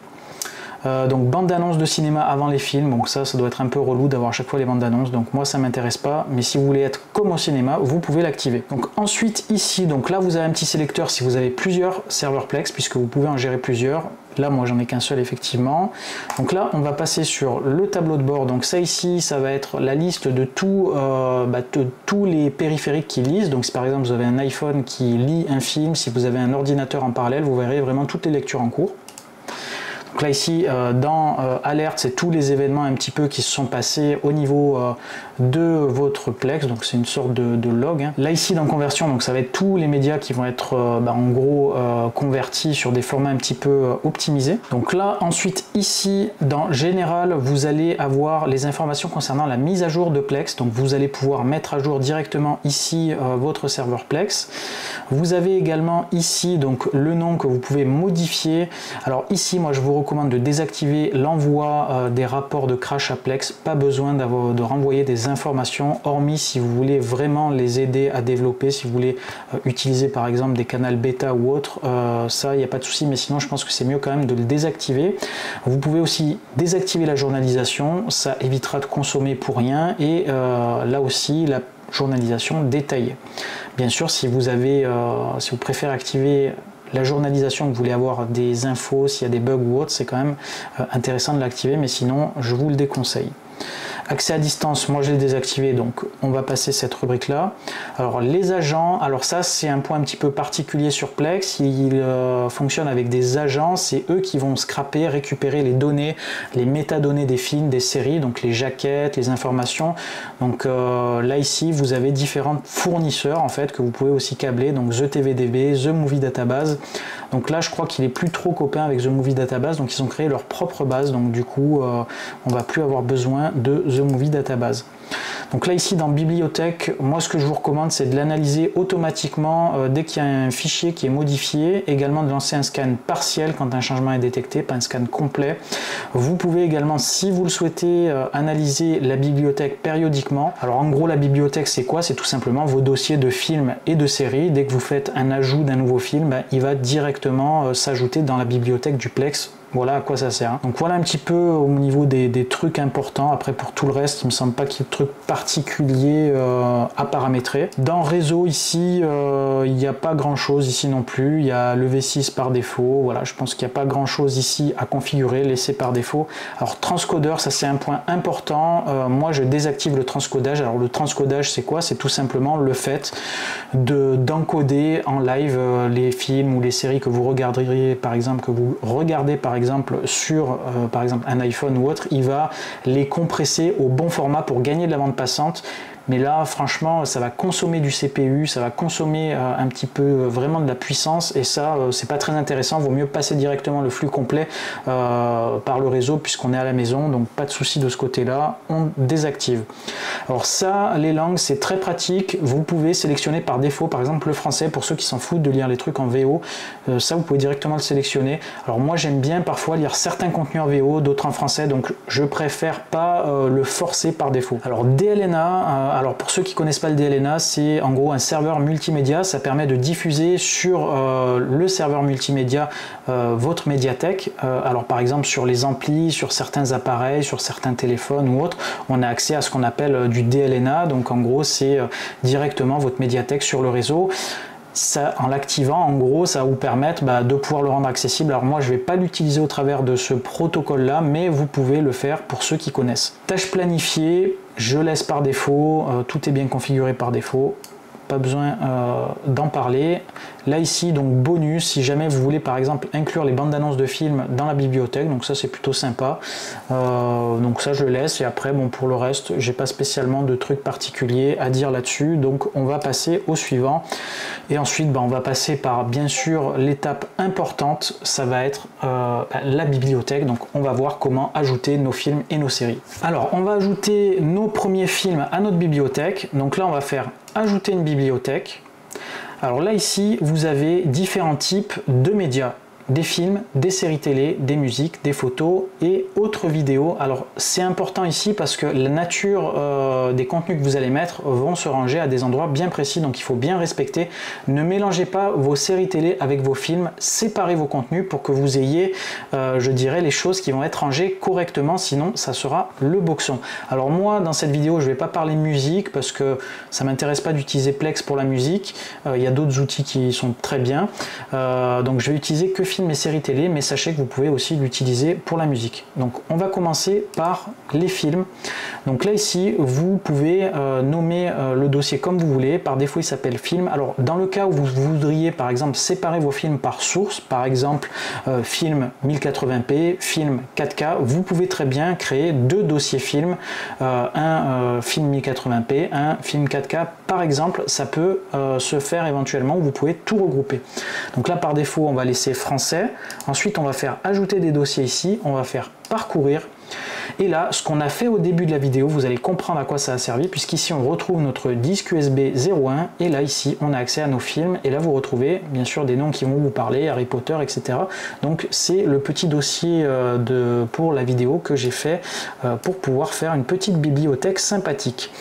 Euh, donc bande d'annonce de cinéma avant les films, donc ça, ça doit être un peu relou d'avoir à chaque fois les bandes d'annonce. Donc moi, ça m'intéresse pas. Mais si vous voulez être comme au cinéma, vous pouvez l'activer. Donc ensuite ici, donc là, vous avez un petit sélecteur si vous avez plusieurs serveurs Plex, puisque vous pouvez en gérer plusieurs. Là, moi, j'en ai qu'un seul, effectivement. Donc là, on va passer sur le tableau de bord. Donc ça ici, ça va être la liste euh, bah, de tous les périphériques qui lisent. Donc si par exemple, vous avez un iPhone qui lit un film, si vous avez un ordinateur en parallèle, vous verrez vraiment toutes les lectures en cours. Donc là ici, dans euh, Alerte, c'est tous les événements un petit peu qui se sont passés au niveau euh, de votre Plex, donc c'est une sorte de, log. Hein. Là ici, dans Conversion, donc ça va être tous les médias qui vont être bah, en gros convertis sur des formats un petit peu optimisés. Donc là, ensuite ici, dans Général, vous allez avoir les informations concernant la mise à jour de Plex, donc vous allez pouvoir mettre à jour directement ici votre serveur Plex. Vous avez également ici donc le nom que vous pouvez modifier. Alors ici, moi je vous recommande de désactiver l'envoi euh, des rapports de crash à Plex. Pas besoin de renvoyer des informations, hormis si vous voulez vraiment les aider à développer, si vous voulez euh, utiliser par exemple des canaux bêta ou autres, euh, ça il n'y a pas de souci, mais sinon je pense que c'est mieux quand même de le désactiver. Vous pouvez aussi désactiver la journalisation, ça évitera de consommer pour rien et là aussi la journalisation détaillée. Bien sûr, si vous avez, si vous préférez activer la journalisation, vous voulez avoir des infos, s'il y a des bugs ou autre, c'est quand même intéressant de l'activer, mais sinon, je vous le déconseille. Accès à distance, moi je l'ai désactivé, donc on va passer cette rubrique là. Alors les agents, alors ça c'est un point un petit peu particulier sur Plex, il euh, fonctionne avec des agents, c'est eux qui vont scraper, récupérer les données, les métadonnées des films, des séries, donc les jaquettes, les informations. Donc euh, là ici vous avez différents fournisseurs en fait que vous pouvez aussi câbler, donc The TVDB, The Movie Database. Donc là je crois qu'il est plus trop copain avec The Movie Database, donc ils ont créé leur propre base, donc du coup euh, on va plus avoir besoin de The Movie Database. Donc là ici dans bibliothèque, moi ce que je vous recommande c'est de l'analyser automatiquement euh, dès qu'il y a un fichier qui est modifié, également de lancer un scan partiel quand un changement est détecté, pas un scan complet. Vous pouvez également si vous le souhaitez euh, analyser la bibliothèque périodiquement. Alors en gros la bibliothèque c'est quoi? C'est tout simplement vos dossiers de films et de séries. Dès que vous faites un ajout d'un nouveau film, ben, il va directement euh, s'ajouter dans la bibliothèque du Plex voilà à quoi ça sert. Donc voilà un petit peu au niveau des, trucs importants. Après pour tout le reste, il me semble pas qu'il y ait de trucs particuliers euh, à paramétrer. Dans réseau ici, euh, il n'y a pas grand chose ici non plus. Il y a le V6 par défaut. Voilà, je pense qu'il n'y a pas grand chose ici à configurer, laisser par défaut. Alors transcodeur, ça c'est un point important. Euh, moi je désactive le transcodage. Alors le transcodage c'est quoi? C'est tout simplement le fait de d'encoder en live les films ou les séries que vous regarderiez par exemple, que vous regardez par exemple sur euh, par exemple un iPhone ou autre, il va les compresser au bon format pour gagner de la bande passante mais là, franchement, ça va consommer du CPU, ça va consommer euh, un petit peu euh, vraiment de la puissance et ça, euh, c'est pas très intéressant. Vaut mieux passer directement le flux complet par le réseau puisqu'on est à la maison, donc pas de souci de ce côté-là. On désactive. Alors ça, les langues, c'est très pratique. Vous pouvez sélectionner par défaut, par exemple le français pour ceux qui s'en foutent de lire les trucs en VO. ça, vous pouvez directement le sélectionner. Alors moi, j'aime bien parfois lire certains contenus en VO, d'autres en français, donc je préfère pas le forcer par défaut. Alors DLNA alors pour ceux qui connaissent pas le DLNA, c'est en gros un serveur multimédia. Ça permet de diffuser sur euh, le serveur multimédia euh, votre médiathèque. Euh, alors par exemple sur les amplis, sur certains appareils, sur certains téléphones ou autres, on a accès à ce qu'on appelle du DLNA. Donc en gros c'est directement votre médiathèque sur le réseau en l'activant, en gros, ça va vous permettre bah, de pouvoir le rendre accessible. Alors moi, je ne vais pas l'utiliser au travers de ce protocole-là, mais vous pouvez le faire pour ceux qui connaissent. Tâche planifiée, je laisse par défaut, euh, tout est bien configuré par défaut pas besoin euh, d'en parler. Là ici, donc bonus, si jamais vous voulez par exemple inclure les bandes d'annonces de films dans la bibliothèque, donc ça c'est plutôt sympa. Euh, donc ça je laisse et après bon pour le reste, j'ai pas spécialement de trucs particuliers à dire là-dessus. Donc on va passer au suivant. Et ensuite bah, on va passer par bien sûr l'étape importante, ça va être euh, bah, la bibliothèque. Donc on va voir comment ajouter nos films et nos séries. Alors on va ajouter nos premiers films à notre bibliothèque. Donc là on va faire ajouter une bibliothèque. Alors là ici, vous avez différents types de médias des films, des séries télé, des musiques, des photos et autres vidéos. Alors c'est important ici parce que la nature euh, des contenus que vous allez mettre vont se ranger à des endroits bien précis, donc il faut bien respecter. Ne mélangez pas vos séries télé avec vos films, séparez vos contenus pour que vous ayez, euh, je dirais, les choses qui vont être rangées correctement, sinon ça sera le boxon. Alors moi, dans cette vidéo, je vais pas parler musique parce que ça m'intéresse pas d'utiliser Plex pour la musique. Euh, il y a d'autres outils qui sont très bien. donc je vais utiliser que films mes séries télé, mais sachez que vous pouvez aussi l'utiliser pour la musique. Donc on va commencer par les films. Donc là ici, vous pouvez euh, nommer euh, le dossier comme vous voulez. Par défaut, il s'appelle film. Alors dans le cas où vous voudriez par exemple séparer vos films par source, par exemple euh, film 1080p, film 4K, vous pouvez très bien créer deux dossiers films, un film 1080p, un film 4K. Par exemple, ça peut se faire éventuellement. Vous pouvez tout regrouper. Donc là par défaut, on va laisser Ensuite, on va faire ajouter des dossiers ici, on va faire parcourir. Et là, ce qu'on a fait au début de la vidéo, vous allez comprendre à quoi ça a servi, puisqu'ici on retrouve notre disque USB 01, et là ici on a accès à nos films, et là vous retrouvez bien sûr des noms qui vont vous parler, Harry Potter, etc. Donc c'est le petit dossier euh, pour la vidéo que j'ai fait euh, pour pouvoir faire une petite bibliothèque sympathique.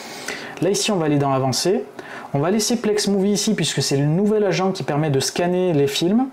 Là ici on va aller dans avancée, on va laisser Plex Movie ici puisque c'est le nouvel agent qui permet de scanner les films.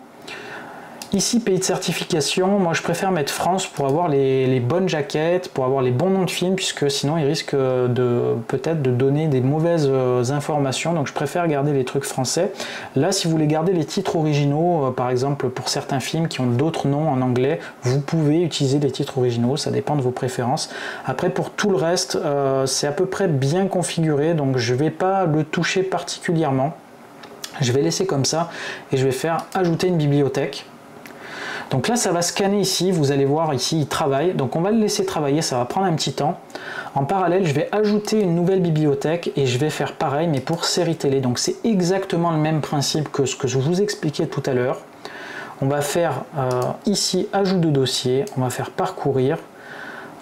Ici, pays de certification, moi je préfère mettre France pour avoir les, bonnes jaquettes, pour avoir les bons noms de films, puisque sinon il risque de peut-être de donner des mauvaises euh, informations, donc je préfère garder les trucs français. Là, si vous voulez garder les titres originaux, euh, par exemple pour certains films qui ont d'autres noms en anglais, vous pouvez utiliser des titres originaux, ça dépend de vos préférences. Après, pour tout le reste, euh, c'est à peu près bien configuré, donc je ne vais pas le toucher particulièrement. Je vais laisser comme ça et je vais faire ajouter une bibliothèque. Donc là, ça va scanner ici. Vous allez voir ici, il travaille. Donc on va le laisser travailler. Ça va prendre un petit temps. En parallèle, je vais ajouter une nouvelle bibliothèque et je vais faire pareil, mais pour série télé. Donc c'est exactement le même principe que ce que je vous expliquais tout à l'heure. On va faire euh, ici ajout de dossier. On va faire parcourir.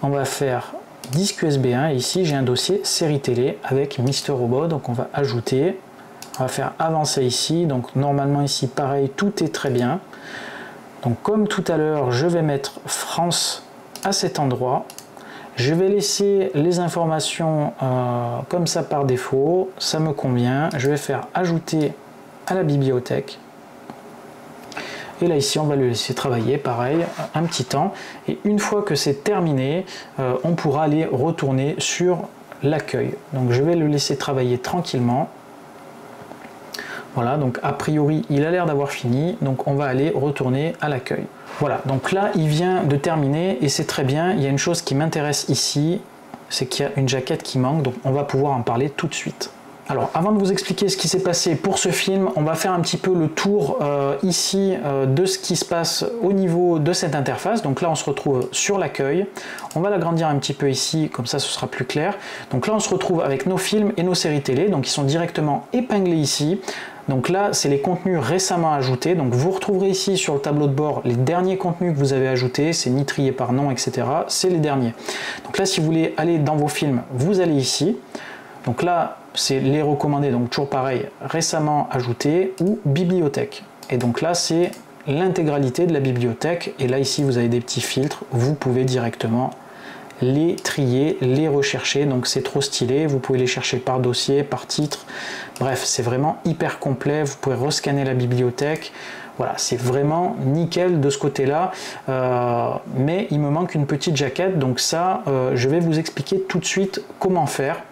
On va faire disque USB 1 et ici j'ai un dossier série télé avec Mister Robot donc on va ajouter on va faire avancer ici donc normalement ici pareil tout est très bien donc comme tout à l'heure, je vais mettre France à cet endroit. Je vais laisser les informations euh, comme ça par défaut, ça me convient. Je vais faire ajouter à la bibliothèque. Et là ici, on va le laisser travailler, pareil, un petit temps. Et une fois que c'est terminé, euh, on pourra aller retourner sur l'accueil. Donc je vais le laisser travailler tranquillement. Voilà, donc a priori, il a l'air d'avoir fini, donc on va aller retourner à l'accueil. Voilà, donc là, il vient de terminer et c'est très bien. Il y a une chose qui m'intéresse ici, c'est qu'il y a une jaquette qui manque, donc on va pouvoir en parler tout de suite. Alors, avant de vous expliquer ce qui s'est passé pour ce film, on va faire un petit peu le tour euh, ici euh, de ce qui se passe au niveau de cette interface. Donc là, on se retrouve sur l'accueil. On va l'agrandir un petit peu ici, comme ça, ce sera plus clair. Donc là, on se retrouve avec nos films et nos séries télé, donc ils sont directement épinglés ici. Donc là, c'est les contenus récemment ajoutés. Donc vous retrouverez ici sur le tableau de bord les derniers contenus que vous avez ajoutés, c'est ni trié par nom, etc. C'est les derniers. Donc là, si vous voulez aller dans vos films, vous allez ici. Donc là, c'est les recommandés, donc toujours pareil, récemment ajoutés ou bibliothèque. Et donc là, c'est l'intégralité de la bibliothèque. Et là, ici, vous avez des petits filtres. Vous pouvez directement les trier, les rechercher. Donc c'est trop stylé. Vous pouvez les chercher par dossier, par titre. Bref, c'est vraiment hyper complet. Vous pouvez rescanner la bibliothèque. Voilà, c'est vraiment nickel de ce côté-là. Euh, mais il me manque une petite jaquette. Donc ça, euh, je vais vous expliquer tout de suite comment faire.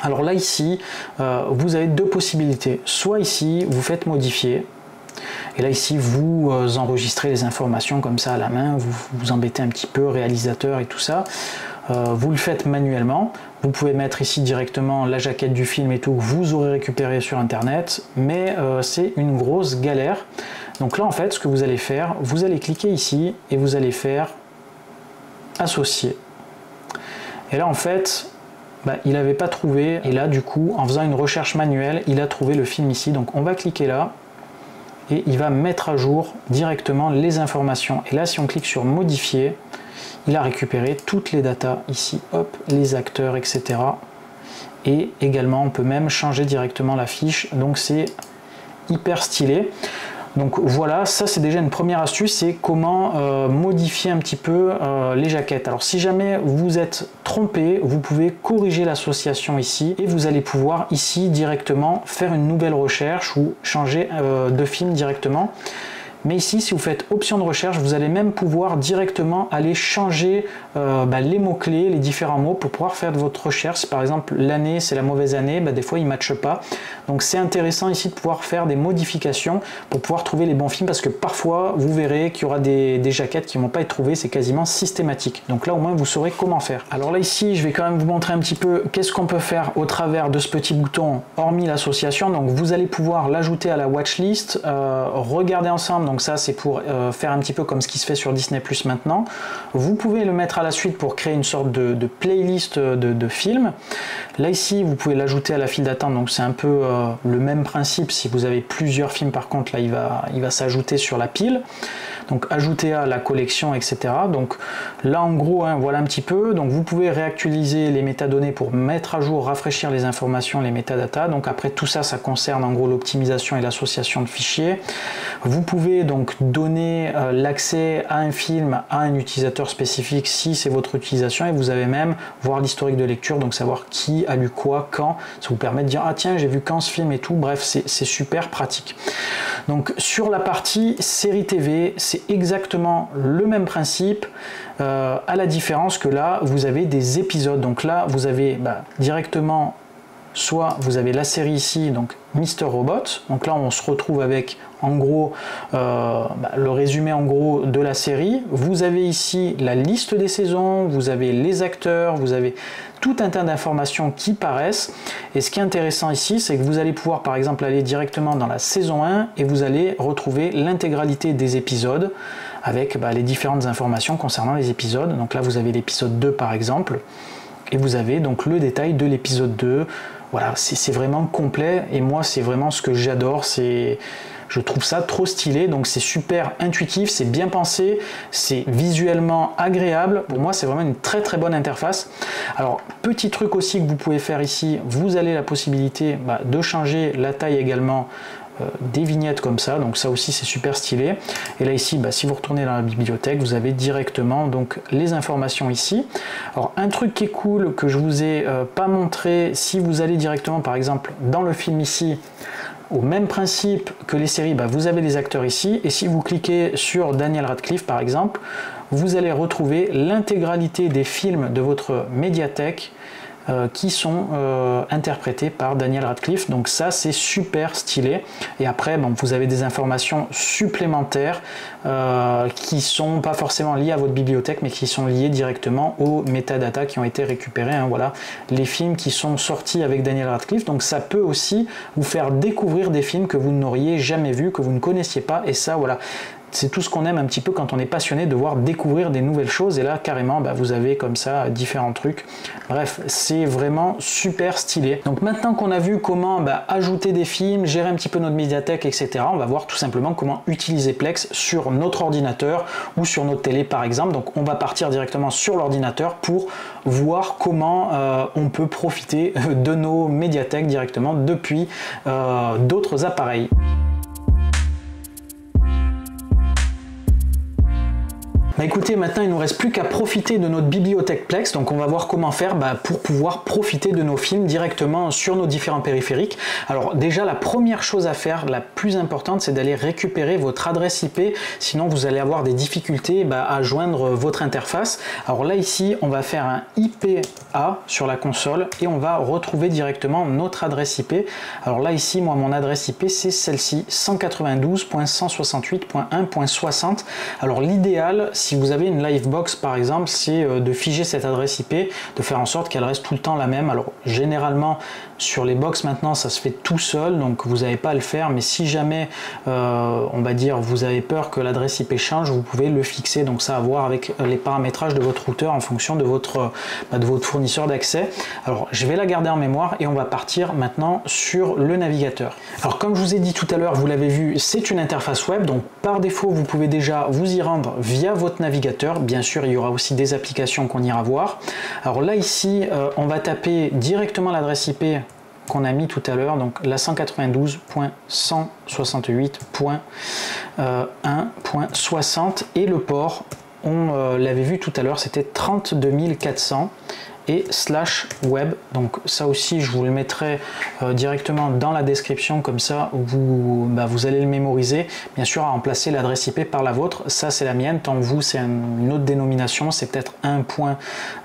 Alors là ici, euh, vous avez deux possibilités. Soit ici, vous faites modifier, et là ici, vous euh, enregistrez les informations comme ça à la main, vous vous embêtez un petit peu, réalisateur et tout ça. Euh, vous le faites manuellement. Vous pouvez mettre ici directement la jaquette du film et tout que vous aurez récupéré sur internet, mais euh, c'est une grosse galère. Donc là en fait, ce que vous allez faire, vous allez cliquer ici et vous allez faire associer. Et là en fait, bah, il n'avait pas trouvé, et là du coup, en faisant une recherche manuelle, il a trouvé le film ici. Donc on va cliquer là, et il va mettre à jour directement les informations. Et là, si on clique sur modifier, il a récupéré toutes les datas ici, hop, les acteurs, etc. Et également, on peut même changer directement la fiche. Donc c'est hyper stylé. Donc voilà, ça c'est déjà une première astuce, c'est comment euh, modifier un petit peu euh, les jaquettes. Alors si jamais vous êtes trompé, vous pouvez corriger l'association ici et vous allez pouvoir ici directement faire une nouvelle recherche ou changer euh, de film directement. Mais ici, si vous faites option de recherche, vous allez même pouvoir directement aller changer euh, bah, les mots-clés, les différents mots pour pouvoir faire de votre recherche. par exemple l'année, c'est la mauvaise année, bah, des fois ils ne matchent pas. Donc c'est intéressant ici de pouvoir faire des modifications pour pouvoir trouver les bons films parce que parfois vous verrez qu'il y aura des, jaquettes qui ne vont pas être trouvées, c'est quasiment systématique. Donc là au moins vous saurez comment faire. Alors là ici, je vais quand même vous montrer un petit peu qu'est-ce qu'on peut faire au travers de ce petit bouton hormis l'association. Donc vous allez pouvoir l'ajouter à la watchlist, euh, regarder ensemble ça c'est pour euh, faire un petit peu comme ce qui se fait sur Disney Plus maintenant. Vous pouvez le mettre à la suite pour créer une sorte de, playlist de, films. Là ici, vous pouvez l'ajouter à la file d'attente, donc c'est un peu euh, le même principe. Si vous avez plusieurs films, par contre, là il va, il va s'ajouter sur la pile donc ajouter à la collection, etc. Donc là en gros, hein, voilà un petit peu. Donc vous pouvez réactualiser les métadonnées pour mettre à jour, rafraîchir les informations, les métadatas. Donc après tout ça, ça concerne en gros l'optimisation et l'association de fichiers. Vous pouvez donc donner euh, l'accès à un film à un utilisateur spécifique si c'est votre utilisation et vous avez même voir l'historique de lecture, donc savoir qui a lu quoi, quand. Ça vous permet de dire ah tiens j'ai vu quand ce film et tout. Bref, c'est super pratique. Donc sur la partie série TV, c'est exactement le même principe, euh, à la différence que là, vous avez des épisodes. Donc là, vous avez bah, directement, soit vous avez la série ici, donc Mister Robot. Donc là, on se retrouve avec en gros euh, bah, le résumé en gros de la série. Vous avez ici la liste des saisons, vous avez les acteurs, vous avez tout un tas d'informations qui paraissent. Et ce qui est intéressant ici, c'est que vous allez pouvoir par exemple aller directement dans la saison 1 et vous allez retrouver l'intégralité des épisodes avec bah, les différentes informations concernant les épisodes. Donc là, vous avez l'épisode 2 par exemple. Et vous avez donc le détail de l'épisode 2, voilà, c'est vraiment complet et moi c'est vraiment ce que j'adore, c'est je trouve ça trop stylé, donc c'est super intuitif, c'est bien pensé, c'est visuellement agréable. Pour moi, c'est vraiment une très très bonne interface. Alors, petit truc aussi que vous pouvez faire ici, vous avez la possibilité bah, de changer la taille également euh, des vignettes comme ça, donc ça aussi c'est super stylé. Et là ici, bah, si vous retournez dans la bibliothèque, vous avez directement donc les informations ici. Alors un truc qui est cool que je vous ai euh, pas montré, si vous allez directement par exemple dans le film ici, au même principe que les séries, bah, vous avez les acteurs ici, et si vous cliquez sur Daniel Radcliffe par exemple, vous allez retrouver l'intégralité des films de votre médiathèque euh, qui sont euh, interprétés par Daniel Radcliffe. Donc ça, c'est super stylé. Et après, vous avez des informations supplémentaires euh, qui sont pas forcément liées à votre bibliothèque, mais qui sont liées directement aux métadatas qui ont été récupérés. Hein. voilà, les films qui sont sortis avec Daniel Radcliffe. Donc ça peut aussi vous faire découvrir des films que vous n'auriez jamais vus, que vous ne connaissiez pas. Et ça, voilà, c'est tout ce qu'on aime un petit peu quand on est passionné de voir découvrir des nouvelles choses. Et là, carrément, bah, vous avez comme ça différents trucs. Bref, c'est vraiment super stylé. Donc maintenant qu'on a vu comment bah, ajouter des films, gérer un petit peu notre médiathèque, etc., on va voir tout simplement comment utiliser Plex sur notre ordinateur ou sur notre télé par exemple. Donc on va partir directement sur l'ordinateur pour voir comment euh, on peut profiter de nos médiathèques directement depuis euh, d'autres appareils. Bah, écoutez, maintenant il nous reste plus qu'à profiter de notre bibliothèque Plex, donc on va voir comment faire bah, pour pouvoir profiter de nos films directement sur nos différents périphériques. Alors déjà la première chose à faire, la plus importante, c'est d'aller récupérer votre adresse IP, sinon vous allez avoir des difficultés bah, à joindre votre interface. Alors là ici, on va faire un IPA sur la console et on va retrouver directement notre adresse IP. Alors là ici, moi mon adresse IP c'est celle-ci, 192.168.1.60. Alors l'idéal, si vous avez une Livebox par exemple, c'est euh, de figer cette adresse IP, de faire en sorte qu'elle reste tout le temps la même. Alors généralement sur les box maintenant ça se fait tout seul, donc vous n'avez pas à le faire, mais si jamais euh, on va dire vous avez peur que l'adresse IP change, vous pouvez le fixer, donc ça à voir avec les paramétrages de votre routeur en fonction de votre, bah, de votre fournisseur d'accès. Alors je vais la garder en mémoire et on va partir maintenant sur le navigateur. Alors comme je vous ai dit tout à l'heure, vous l'avez vu, c'est une interface web, donc par défaut vous pouvez déjà vous y rendre via votre navigateur. Bien sûr, il y aura aussi des applications qu'on ira voir. Alors là, ici, euh, on va taper directement l'adresse IP qu'on a mis tout à l'heure, donc la 192.168.1.60 et le port, on euh, l'avait vu tout à l'heure, c'était 32400 et slash web. Donc ça aussi, je vous le mettrai euh, directement dans la description, comme ça vous, bah, vous allez le mémoriser. Bien sûr, à remplacer l'adresse IP par la vôtre. Ça, c'est la mienne. Tant vous, c'est une autre dénomination. C'est peut-être 1.32.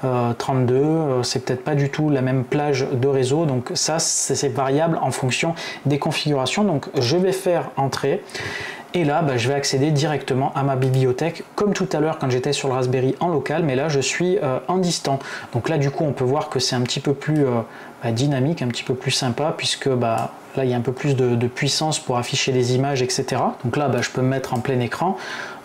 Euh, c'est peut-être pas du tout la même plage de réseau. Donc ça, c'est variable en fonction des configurations. Donc je vais faire entrer. Et là, bah, je vais accéder directement à ma bibliothèque, comme tout à l'heure quand j'étais sur le Raspberry en local, mais là je suis euh, en distant. Donc là, du coup, on peut voir que c'est un petit peu plus euh, bah, dynamique, un petit peu plus sympa, puisque bah, Là, il y a un peu plus de, puissance pour afficher les images, etc. Donc là, bah, je peux me mettre en plein écran.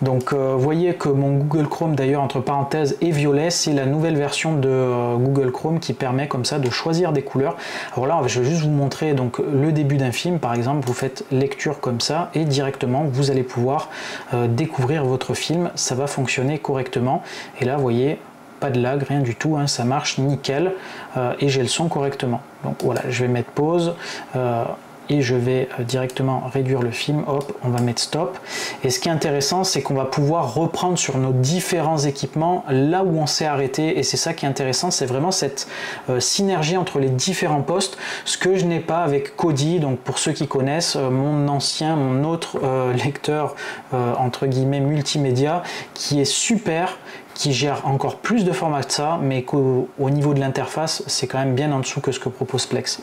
Donc vous euh, voyez que mon Google Chrome, d'ailleurs, entre parenthèses, est violet. C'est la nouvelle version de euh, Google Chrome qui permet comme ça de choisir des couleurs. Alors là, je vais juste vous montrer donc, le début d'un film. Par exemple, vous faites lecture comme ça et directement, vous allez pouvoir euh, découvrir votre film. Ça va fonctionner correctement. Et là, vous voyez, pas de lag, rien du tout, hein, ça marche nickel et j'ai le son correctement. Donc voilà, je vais mettre pause et je vais euh, directement réduire le film, hop, on va mettre stop. Et ce qui est intéressant, c'est qu'on va pouvoir reprendre sur nos différents équipements là où on s'est arrêté, et c'est ça qui est intéressant, c'est vraiment cette euh, synergie entre les différents postes, ce que je n'ai pas avec Kodi, donc pour ceux qui connaissent, euh, mon ancien, mon autre lecteur, entre guillemets, multimédia, qui est super, qui gère encore plus de formats que ça, mais qu'au niveau de l'interface, c'est quand même bien en dessous que ce que propose Plex.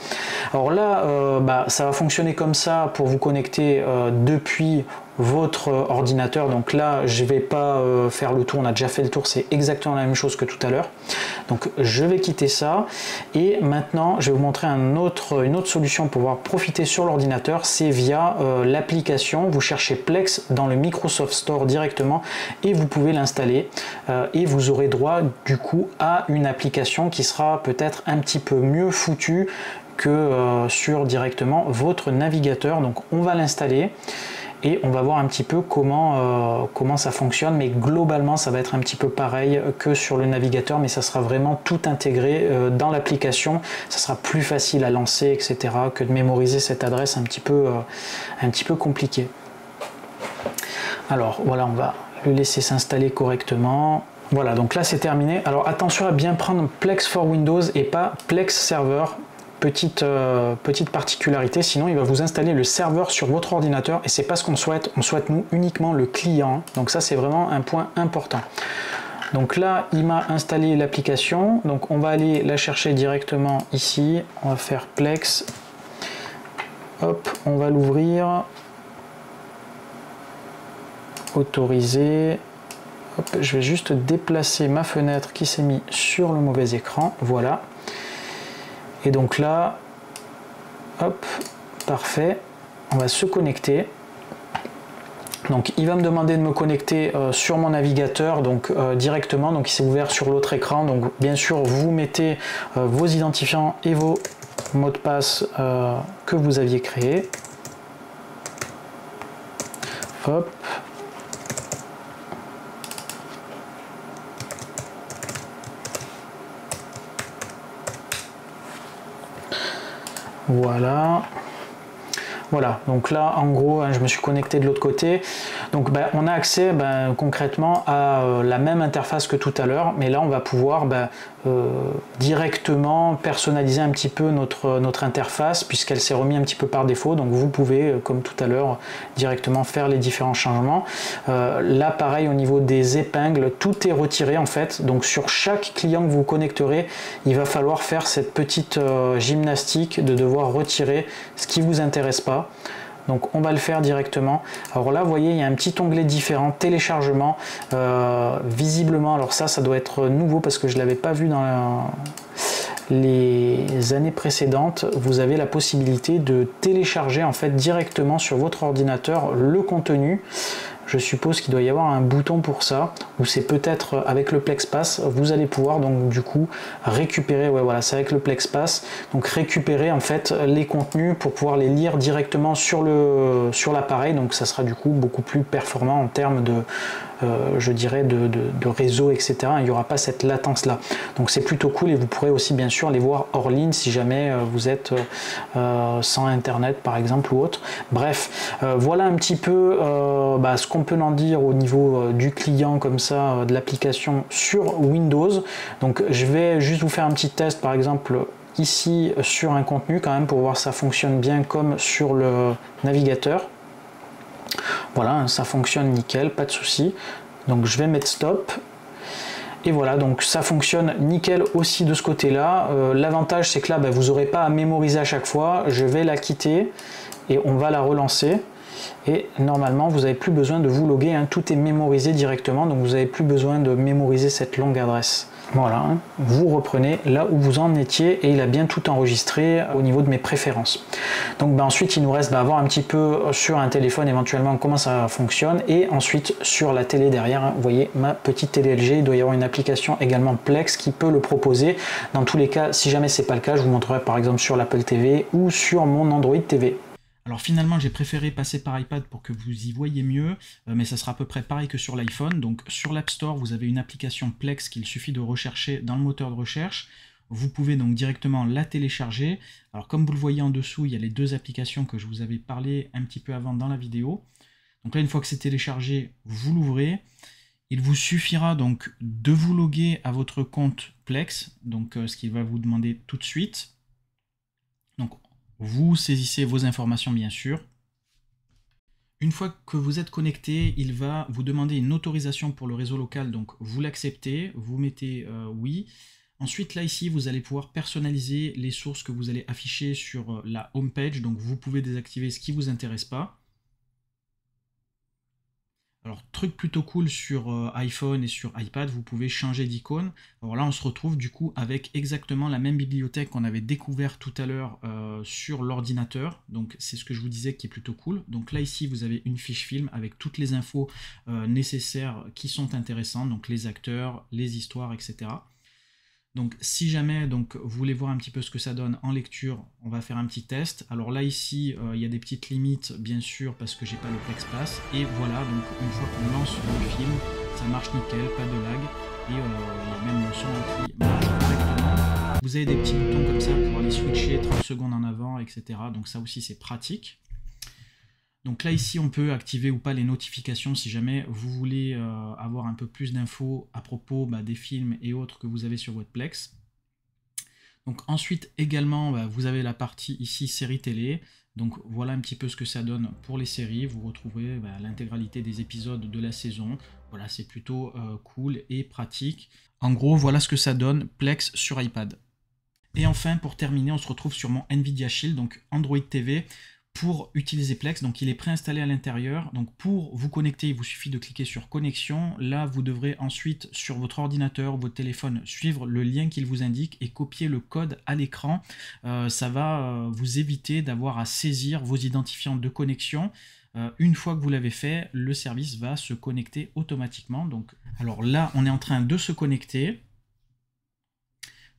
Alors là, euh, bah, ça va fonctionner comme ça pour vous connecter euh, depuis votre ordinateur. Donc là, je vais pas euh, faire le tour, on a déjà fait le tour, c'est exactement la même chose que tout à l'heure. Donc je vais quitter ça et maintenant, je vais vous montrer une autre solution pour pouvoir profiter sur l'ordinateur, c'est via euh, l'application. Vous cherchez Plex dans le Microsoft Store directement et vous pouvez l'installer euh, et vous aurez droit du coup à une application qui sera peut-être un petit peu mieux foutue que sur directement votre navigateur. Donc on va l'installer et on va voir un petit peu comment, euh, comment ça fonctionne mais globalement ça va être un petit peu pareil que sur le navigateur mais ça sera vraiment tout intégré euh, dans l'application. Ça sera plus facile à lancer etc que de mémoriser cette adresse un petit peu, euh, un petit peu compliqué alors voilà on va le laisser s'installer correctement. Voilà, donc là c'est terminé. Alors attention à bien prendre Plex for Windows et pas Plex Server Petite, euh, petite particularité, sinon il va vous installer le serveur sur votre ordinateur et c'est pas ce qu'on souhaite, on souhaite nous uniquement le client. Donc ça c'est vraiment un point important. Donc là, il m'a installé l'application. Donc on va aller la chercher directement ici. On va faire Plex. Hop, on va l'ouvrir. Autoriser. je vais juste déplacer ma fenêtre qui s'est mis sur le mauvais écran. Voilà. Et donc là, hop, parfait, on va se connecter. Donc il va me demander de me connecter euh, sur mon navigateur donc euh, directement, donc il s'est ouvert sur l'autre écran. Donc bien sûr vous mettez euh, vos identifiants et vos mots de passe que vous aviez créés. Hop, Voilà. Voilà, donc là en gros hein, je me suis connecté de l'autre côté. Donc ben, on a accès ben, concrètement à euh, la même interface que tout à l'heure, mais là on va pouvoir ben, euh, directement personnaliser un petit peu notre, notre interface puisqu'elle s'est remise un petit peu par défaut. Donc vous pouvez, euh, comme tout à l'heure, directement faire les différents changements. Euh, là, pareil, au niveau des épingles, tout est retiré en fait. Donc sur chaque client que vous connecterez, il va falloir faire cette petite gymnastique de devoir retirer ce qui vous intéresse pas. Donc on va le faire directement. Alors là, vous voyez, il y a un petit onglet différent, téléchargement. Euh, visiblement, alors ça, ça doit être nouveau parce que je ne l'avais pas vu dans les années précédentes. Vous avez la possibilité de télécharger en fait directement sur votre ordinateur le contenu je suppose qu'il doit y avoir un bouton pour ça, ou c'est peut-être avec le PlexPass, vous allez pouvoir donc du coup récupérer, ouais voilà, c'est avec le PlexPass, donc récupérer en fait les contenus pour pouvoir les lire directement sur le sur l'appareil, donc ça sera du coup beaucoup plus performant en termes de euh, je dirais, de, réseau, etc. Il n'y aura pas cette latence-là. Donc c'est plutôt cool et vous pourrez aussi bien sûr les voir hors ligne si jamais euh, vous êtes euh, sans Internet par exemple ou autre. Bref, voilà un petit peu bah, ce qu'on peut en dire au niveau du client comme ça, de l'application sur Windows. Donc je vais juste vous faire un petit test par exemple ici sur un contenu quand même pour voir ça fonctionne bien comme sur le navigateur. Voilà, ça fonctionne nickel, pas de souci. Donc je vais mettre stop. Et voilà, donc ça fonctionne nickel aussi de ce côté-là. Euh, l'avantage c'est que là, ben, vous n'aurez pas à mémoriser à chaque fois. Je vais la quitter et on va la relancer. Et normalement, vous n'avez plus besoin de vous loguer, hein. tout est mémorisé directement, donc vous n'avez plus besoin de mémoriser cette longue adresse. Voilà, hein. vous reprenez là où vous en étiez et il a bien tout enregistré au niveau de mes préférences. Donc ben, ensuite il nous reste bah, à voir un petit peu sur un téléphone éventuellement comment ça fonctionne et ensuite sur la télé derrière, hein. vous voyez ma petite télé LG, il doit y avoir une application également Plex qui peut le proposer. Dans tous les cas, si jamais c'est pas le cas, je vous montrerai par exemple sur l'Apple TV ou sur mon Android TV. Alors finalement, j'ai préféré passer par iPad pour que vous y voyez mieux, euh, mais ça sera à peu près pareil que sur l'iPhone. Donc sur l'App Store, vous avez une application Plex qu'il suffit de rechercher dans le moteur de recherche. Vous pouvez donc directement la télécharger. Alors comme vous le voyez en dessous, il y a les deux applications que je vous avais parlé un petit peu avant dans la vidéo. Donc là, une fois que c'est téléchargé, vous l'ouvrez. Il vous suffira donc de vous loguer à votre compte Plex, donc euh, ce qu'il va vous demander tout de suite. Vous saisissez vos informations bien sûr. Une fois que vous êtes connecté, il va vous demander une autorisation pour le réseau local, donc vous l'acceptez, vous mettez euh, oui. Ensuite, là ici, vous allez pouvoir personnaliser les sources que vous allez afficher sur euh, la home page, donc vous pouvez désactiver ce qui ne vous intéresse pas. Alors, truc plutôt cool sur euh, iPhone et sur iPad, vous pouvez changer d'icône. Alors là, on se retrouve du coup avec exactement la même bibliothèque qu'on avait découvert tout à l'heure euh, sur l'ordinateur. Donc, c'est ce que je vous disais qui est plutôt cool. Donc là, ici, vous avez une fiche film avec toutes les infos euh, nécessaires qui sont intéressantes. Donc, les acteurs, les histoires, etc. Donc si jamais donc, vous voulez voir un petit peu ce que ça donne en lecture, on va faire un petit test. Alors là ici, euh, il y a des petites limites bien sûr parce que j'ai pas le Plexpass. Et voilà, donc une fois qu'on lance le film, ça marche nickel, pas de lag. Et euh, il y a même le son qui marche correctement. Vous avez des petits boutons comme ça pour aller switcher 30 secondes en avant, etc. Donc ça aussi c'est pratique. Donc là ici on peut activer ou pas les notifications si jamais vous voulez euh, avoir un peu plus d'infos à propos bah, des films et autres que vous avez sur votre Plex. Donc ensuite également bah, vous avez la partie ici série télé. Donc voilà un petit peu ce que ça donne pour les séries. Vous retrouvez bah, l'intégralité des épisodes de la saison. Voilà c'est plutôt euh, cool et pratique. En gros voilà ce que ça donne Plex sur iPad. Et enfin pour terminer on se retrouve sur mon Nvidia Shield donc Android TV pour utiliser Plex. Donc il est préinstallé à l'intérieur. Donc pour vous connecter, il vous suffit de cliquer sur connexion. Là, vous devrez ensuite sur votre ordinateur, votre téléphone, suivre le lien qu'il vous indique et copier le code à l'écran. Euh, ça va euh, vous éviter d'avoir à saisir vos identifiants de connexion. Euh, une fois que vous l'avez fait, le service va se connecter automatiquement. Donc, alors là, on est en train de se connecter.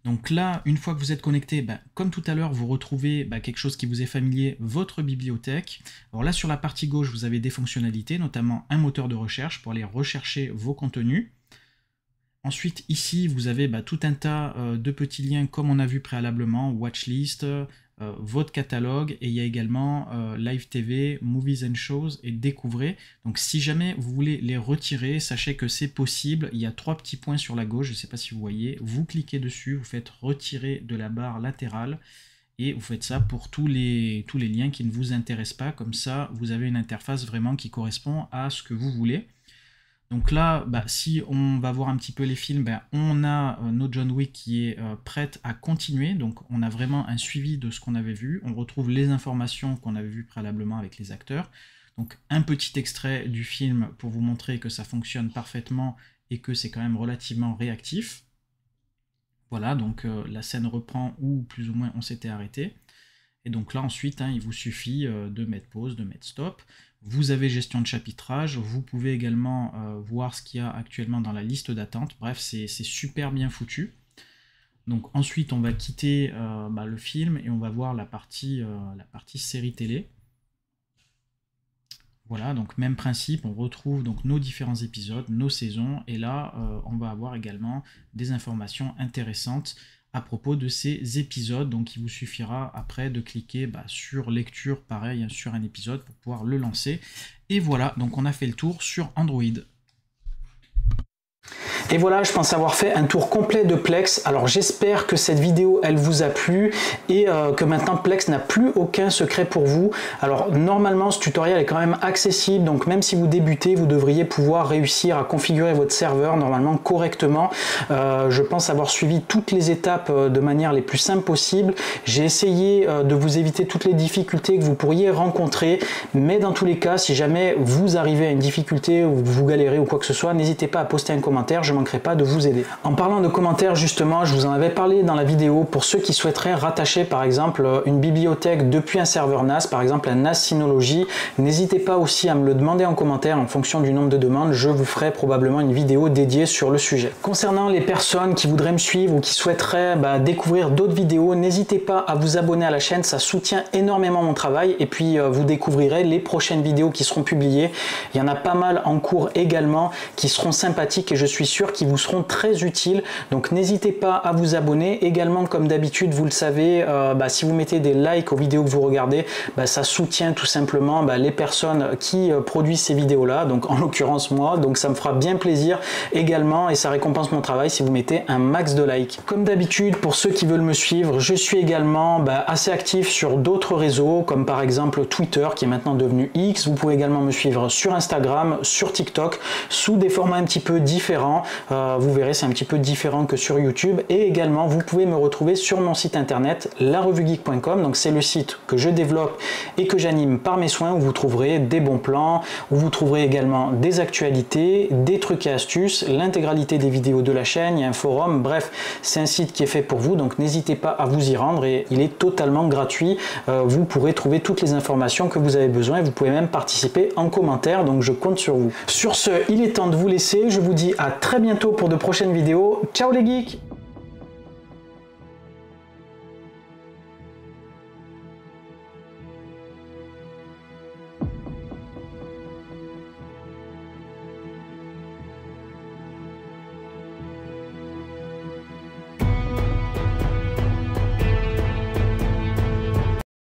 Donc là, une fois que vous êtes connecté, bah, comme tout à l'heure, vous retrouvez bah, quelque chose qui vous est familier, votre bibliothèque. Alors là, sur la partie gauche, vous avez des fonctionnalités, notamment un moteur de recherche pour aller rechercher vos contenus. Ensuite, ici, vous avez bah, tout un tas euh, de petits liens comme on a vu préalablement, watchlist, euh, votre catalogue et il y a également euh, Live TV, Movies and Shows et Découvrez. Donc si jamais vous voulez les retirer, sachez que c'est possible. Il y a trois petits points sur la gauche, je ne sais pas si vous voyez. Vous cliquez dessus, vous faites retirer de la barre latérale et vous faites ça pour tous les, tous les liens qui ne vous intéressent pas. Comme ça, vous avez une interface vraiment qui correspond à ce que vous voulez. Donc là, bah, si on va voir un petit peu les films, bah, on a euh, notre John Wick qui est euh, prête à continuer. Donc on a vraiment un suivi de ce qu'on avait vu. On retrouve les informations qu'on avait vues préalablement avec les acteurs. Donc un petit extrait du film pour vous montrer que ça fonctionne parfaitement et que c'est quand même relativement réactif. Voilà, donc euh, la scène reprend où plus ou moins on s'était arrêté. Et donc là ensuite, hein, il vous suffit de mettre pause, de mettre stop. Vous avez gestion de chapitrage, vous pouvez également euh, voir ce qu'il y a actuellement dans la liste d'attente. Bref, c'est super bien foutu. Donc ensuite, on va quitter euh, bah, le film et on va voir la partie, euh, la partie série télé. Voilà, donc même principe, on retrouve donc nos différents épisodes, nos saisons, et là, on va avoir également des informations intéressantes à propos de ces épisodes. Donc il vous suffira après de cliquer bah, sur lecture, pareil, hein, sur un épisode pour pouvoir le lancer. Et voilà, donc on a fait le tour sur Android. Et voilà, je pense avoir fait un tour complet de Plex. Alors j'espère que cette vidéo, elle vous a plu et euh, que maintenant Plex n'a plus aucun secret pour vous. Alors normalement, ce tutoriel est quand même accessible, donc même si vous débutez, vous devriez pouvoir réussir à configurer votre serveur normalement correctement. Euh, je pense avoir suivi toutes les étapes euh, de manière les plus simples possible. J'ai essayé de vous éviter toutes les difficultés que vous pourriez rencontrer, mais dans tous les cas, si jamais vous arrivez à une difficulté ou vous galérez ou quoi que ce soit, n'hésitez pas à poster un commentaire, je manquerai pas de vous aider. En parlant de commentaires, justement, je vous en avais parlé dans la vidéo pour ceux qui souhaiteraient rattacher par exemple une bibliothèque depuis un serveur NAS, par exemple un NAS Synology, n'hésitez pas aussi à me le demander en commentaire en fonction du nombre de demandes, je vous ferai probablement une vidéo dédiée sur le sujet. Concernant les personnes qui voudraient me suivre ou qui souhaiteraient bah, découvrir d'autres vidéos, n'hésitez pas à vous abonner à la chaîne, ça soutient énormément mon travail et puis euh, vous découvrirez les prochaines vidéos qui seront publiées. Il y en a pas mal en cours également qui seront sympathiques et je suis sûr qu'ils vous seront très utiles. Donc n'hésitez pas à vous abonner. Également, comme d'habitude, vous le savez, euh, bah, si vous mettez des likes aux vidéos que vous regardez, bah, ça soutient tout simplement bah, les personnes qui euh, produisent ces vidéos-là, donc en l'occurrence moi. Donc ça me fera bien plaisir également et ça récompense mon travail si vous mettez un max de likes. Comme d'habitude, pour ceux qui veulent me suivre, je suis également assez actif sur d'autres réseaux, comme par exemple Twitter, qui est maintenant devenu X. Vous pouvez également me suivre sur Instagram, sur TikTok, sous des formats un petit peu différents. Euh, vous verrez, c'est un petit peu différent que sur YouTube. Et également, vous pouvez me retrouver sur mon site internet, larevuegeek.com. Donc, c'est le site que je développe et que j'anime par mes soins, où vous trouverez des bons plans, où vous trouverez également des actualités, des trucs et astuces, l'intégralité des vidéos de la chaîne, il y a un forum. Bref, c'est un site qui est fait pour vous. Donc, n'hésitez pas à vous y rendre et il est totalement gratuit. Euh, vous pourrez trouver toutes les informations que vous avez besoin vous pouvez même participer en commentaire. Donc, je compte sur vous. Sur ce, il est temps de vous laisser. Je vous dis à très bientôt pour de prochaines vidéos. Ciao les geeks